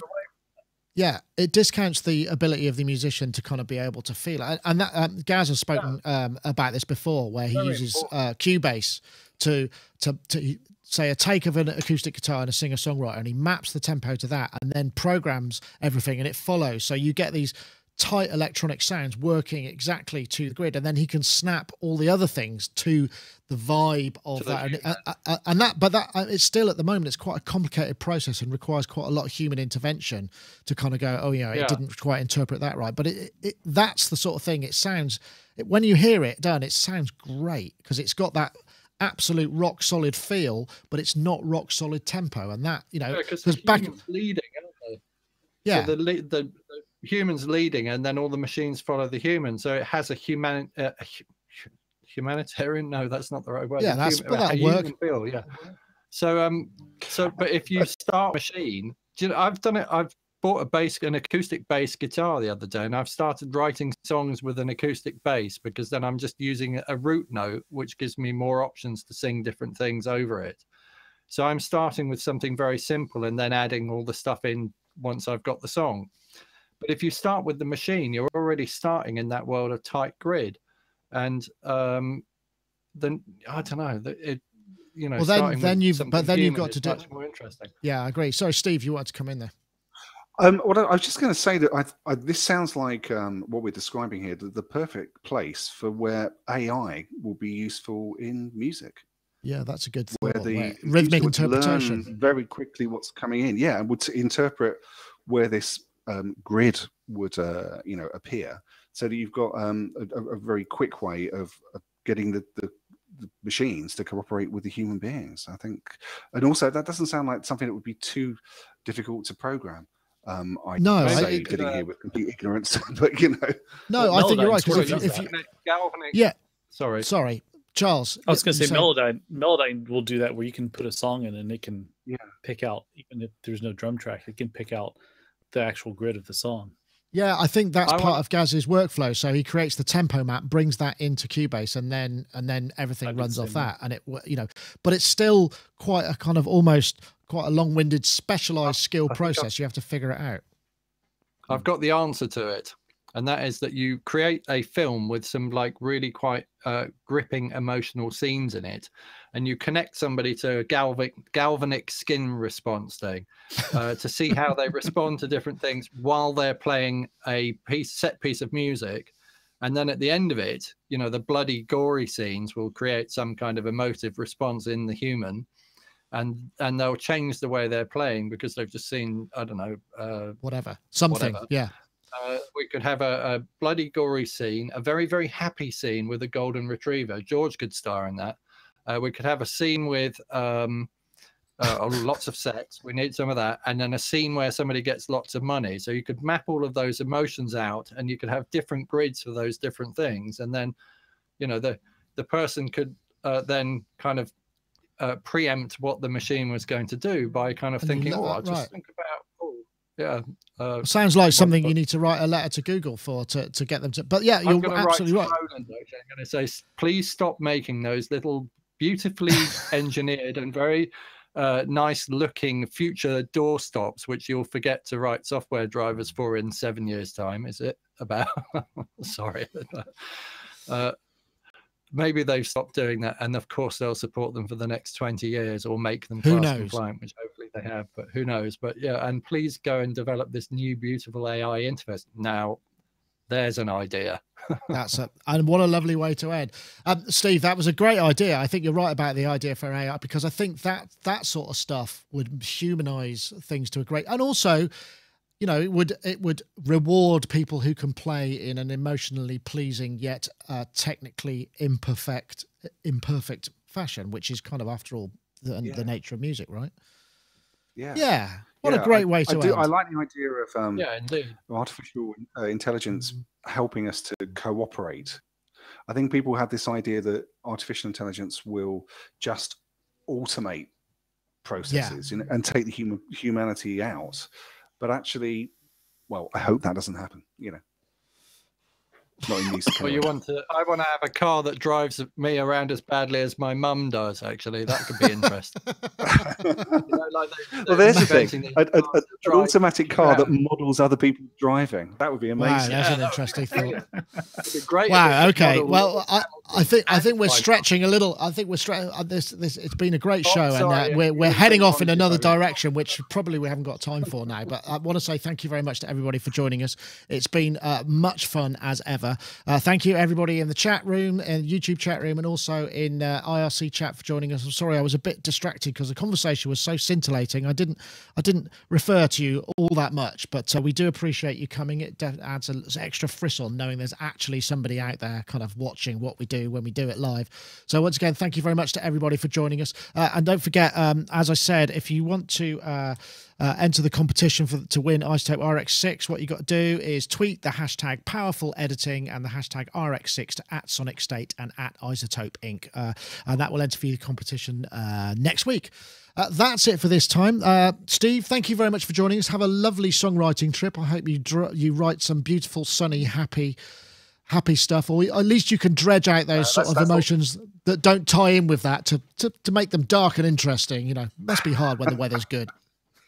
yeah it discounts the ability of the musician to kind of be able to feel it. And- and that um, Gaz has spoken um, about this before, where he Very uses important. uh, Cubase to to to say a take of an acoustic guitar and a singer songwriter, and he maps the tempo to that, and then programs everything, and it follows. So you get these tight electronic sounds working exactly to the grid, and then he can snap all the other things to the vibe of that, and, uh, uh, and that. But that uh, it's still at the moment it's quite a complicated process and requires quite a lot of human intervention to kind of go, oh yeah, Yeah. it didn't quite interpret that right. But it, it that's the sort of thing. It sounds it, when you hear it done, it sounds great because it's got that absolute rock solid feel, but it's not rock solid tempo, and that you know because because back leading, aren't they? yeah So the, the the humans leading, and then all the machines follow the humans. So it has a human uh, a hu- hu- humanitarian. No, that's not the right word. Yeah, that's- but that'll work. Feel, yeah. So um, so but if you start machine, do you know, I've done it. I've bought a bass, an acoustic bass guitar the other day, and I've started writing songs with an acoustic bass because then I'm just using a root note, which gives me more options to sing different things over it. So I'm starting with something very simple and then adding all the stuff in once I've got the song. But if you start with the machine, you're already starting in that world of tight grid, and um, then I don't know that it. You know, Well, then- then you've- but then you've got to do- much more interesting. yeah I agree. Sorry, Steve, you wanted to come in there. Um, well, I was just going to say that I, I, this sounds like um, what we're describing here, the, the perfect place for where AI will be useful in music, Yeah, that's a good where the where- rhythmic interpretation. learn very quickly what's coming in. Yeah, and would interpret where this um, grid would, uh, you know, appear, so that you've got um, a, a- very quick way of, of getting the, the machines to cooperate with the human beings. I think, and also that doesn't sound like something that would be too difficult to program. Um, I No, I- say it could, getting uh, here with complete ignorance, but you know, No, Well, I think you're Melodyne right. 'cause sort if, you- if you, Galvanic, galvanic. yeah, Sorry. sorry, Charles. I was going to say Melodyne. Melodyne will do that where you can put a song in and it can Yeah. pick out even if there's no drum track, it can pick out the actual grid of the song. Yeah, I think that's I part want- of Gaz's workflow. So he creates the tempo map, brings that into Cubase, and then and then everything I runs off same, yeah. that. And it, you know, but it's still quite a kind of almost quite a long-winded, specialized skill I think I- process. You have to figure it out. I've got the answer to it, and that is that you create a film with some like really quite uh, gripping emotional scenes in it, and you connect somebody to a galvanic galvanic skin response thing uh, to see how they respond to different things while they're playing a piece set piece of music. And then at the end of it, you know, the bloody, gory scenes will create some kind of emotive response in the human, and and they'll change the way they're playing because they've just seen, I don't know, uh, Whatever, something. Whatever. Yeah, uh, we could have a, a bloody gory scene, a very very happy scene with a golden retriever. George could star in that. Uh, we could have a scene with um, uh, lots of sex. We need some of that, and then a scene where somebody gets lots of money. So you could map all of those emotions out, and you could have different grids for those different things, and then, you know, the the person could uh, then kind of uh, preempt what the machine was going to do by kind of And thinking, oh, I'll just right. think about, oh, yeah. Uh, sounds like something you need to write a letter to Google for to, to get them to. But yeah, I'm you're going to write absolutely right. Roland. I'm going to say, please stop making those little beautifully engineered and very uh, nice looking future door stops, which you'll forget to write software drivers for in seven years' time. Is it about? Sorry. Uh, maybe they've stopped doing that, and of course they'll support them for the next 20 years or make them Who knows? compliant, which hopefully they have, but who knows? But yeah, and please go and develop this new beautiful AI interface. Now, there's an idea. That's it. and what a lovely way to end. Um, Steve, that was a great idea. I think you're right about the idea for AI because I think that that sort of stuff would humanize things to a great, and also, you know, it would it would reward people who can play in an emotionally pleasing yet uh, technically imperfect imperfect fashion, which is kind of after all the, Yeah. the nature of music, right? Yeah. Yeah. What Yeah, a great I- way to I, do, end. I like the idea of um, yeah, indeed. artificial uh, intelligence Mm-hmm. helping us to cooperate. I think people have this idea that artificial intelligence will just automate processes you know, and take the human humanity out. But actually, well, I hope that doesn't happen. You know, not in these. Well, you want to? I want to have a car that drives me around as badly as my mum does. Actually, that could be interesting. You know, like they- well, there's the thing: a, a, a- an automatic car that models other people driving. That would be Wow, amazing. that's Yeah, an that interesting thought. Great. Wow. Okay. Well, I, I think I think we're stretching a little. I think we're stre- uh, this this. It's been a great Oh, show, and uh, we're we're heading off in another direction, which probably we haven't got time for now. But I want to say thank you very much to everybody for joining us. It's been uh, much fun as ever. Uh, thank you everybody in the chat room, in YouTube chat room, and also in uh, IRC chat for joining us. I'm sorry I was a bit distracted because the conversation was so scintillating. I didn't I didn't refer to you all that much, but uh, we do appreciate you coming. It adds an extra fristle knowing there's actually somebody out there kind of watching what we do when we do it live. So once again, thank you very much to everybody for joining us. Uh, and don't forget, um, as I said, if you want to. Uh, uh, enter the competition for to win iZotope RX6. What you got to do is tweet the hashtag Powerful Editing and the hashtag RX6 to at Sonic State and at iZotope Inc. Uh, and that will enter for the competition uh, next week. Uh, that's it for this time. Uh, Steve, thank you very much for joining us. Have a lovely songwriting trip. I hope you you write some beautiful, sunny, happy, happy stuff, or at least you can dredge out those sort of that's all- emotions that don't tie in with that to, to to make them dark and interesting. You know, must be hard when the weather's good.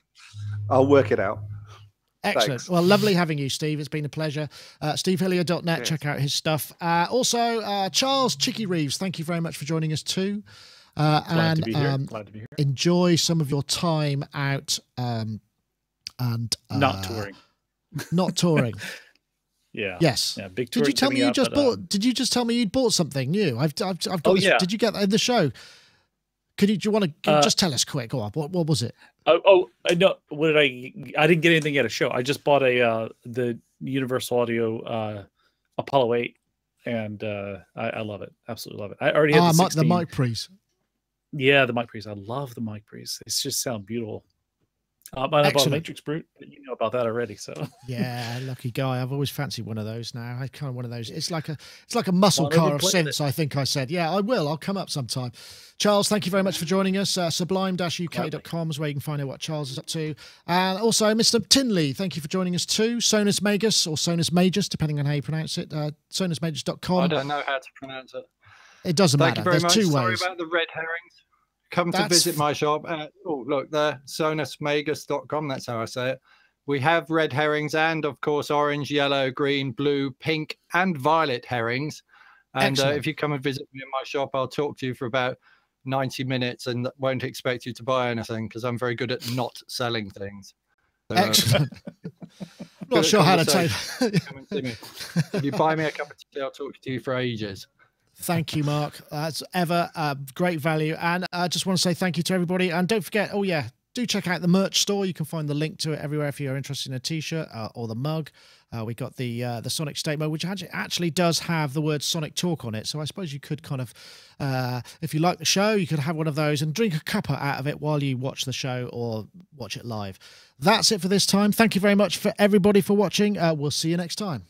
I'll work it out. Excellent. Thanks. Well, lovely having you, Steve. It's been a pleasure. Uh, SteveHillier.net, Yes. check out his stuff. Uh, also, uh, Charles Chicky Reeves, thank you very much for joining us too. Uh, and um, Glad to be here. enjoy some of your time out um, and uh, Not touring. Not touring. Yeah. yes. Yeah. Big Did you tell me you just uh, bought? Did you just tell me you'd bought something new? I've I've, I've got. Oh, this, yeah. Did you get that in the show? Could you? Do you want to Uh, just tell us quick? Go on. What what was it? Oh, oh, I know. What did I? I didn't get anything at a show. I just bought a uh, the Universal Audio uh, Apollo Eight, and uh, I, I love it. Absolutely love it. I already have Ah, the, mic- the mic pre's. Yeah, the mic pre's. I love the mic pre's. It's just sound beautiful. And I bought a Excellent. MatrixBrute. but You know about that already, so Yeah, lucky guy. I've always fancied one of those now. I kind of one of those. It's like a it's like a muscle Well, car of played it. I think I said. Yeah, I will. I'll come up sometime. Charles, thank you very much for joining us. Uh, sublime-uk.com is where you can find out what Charles is up to. And also, Mr. Tinley, thank you for joining us too. Sonus Magus or Sonus Magus, depending on how you pronounce it. Uh, I don't know how to pronounce it. It doesn't Thank matter. you very There's much. two Sorry ways. about the red herrings. Come to visit my shop at, oh, look there, sonusmagus.com. That's how I say it. We have red herrings and, of course, orange, yellow, green, blue, pink, and violet herrings. And uh, if you come and visit me in my shop, I'll talk to you for about 90 minutes and won't expect you to buy anything because I'm very good at not selling things. So, Excellent. I'm not sure how to take conversation. come and see me. If you buy me a cup of tea, I'll talk to you for ages. Thank you, Mark. As ever, uh, great value. And I just want to say thank you to everybody. And don't forget, oh, yeah, do check out the merch store. You can find the link to it everywhere if you're interested in a t shirt uh, or the mug. Uh, we got the uh, the Sonic State mode, which actually, actually does have the word Sonic Talk on it. So I suppose you could kind of, uh, if you like the show, you could have one of those and drink a cuppa out of it while you watch the show or watch it live. That's it for this time. Thank you very much for everybody for watching. Uh, we'll see you next time.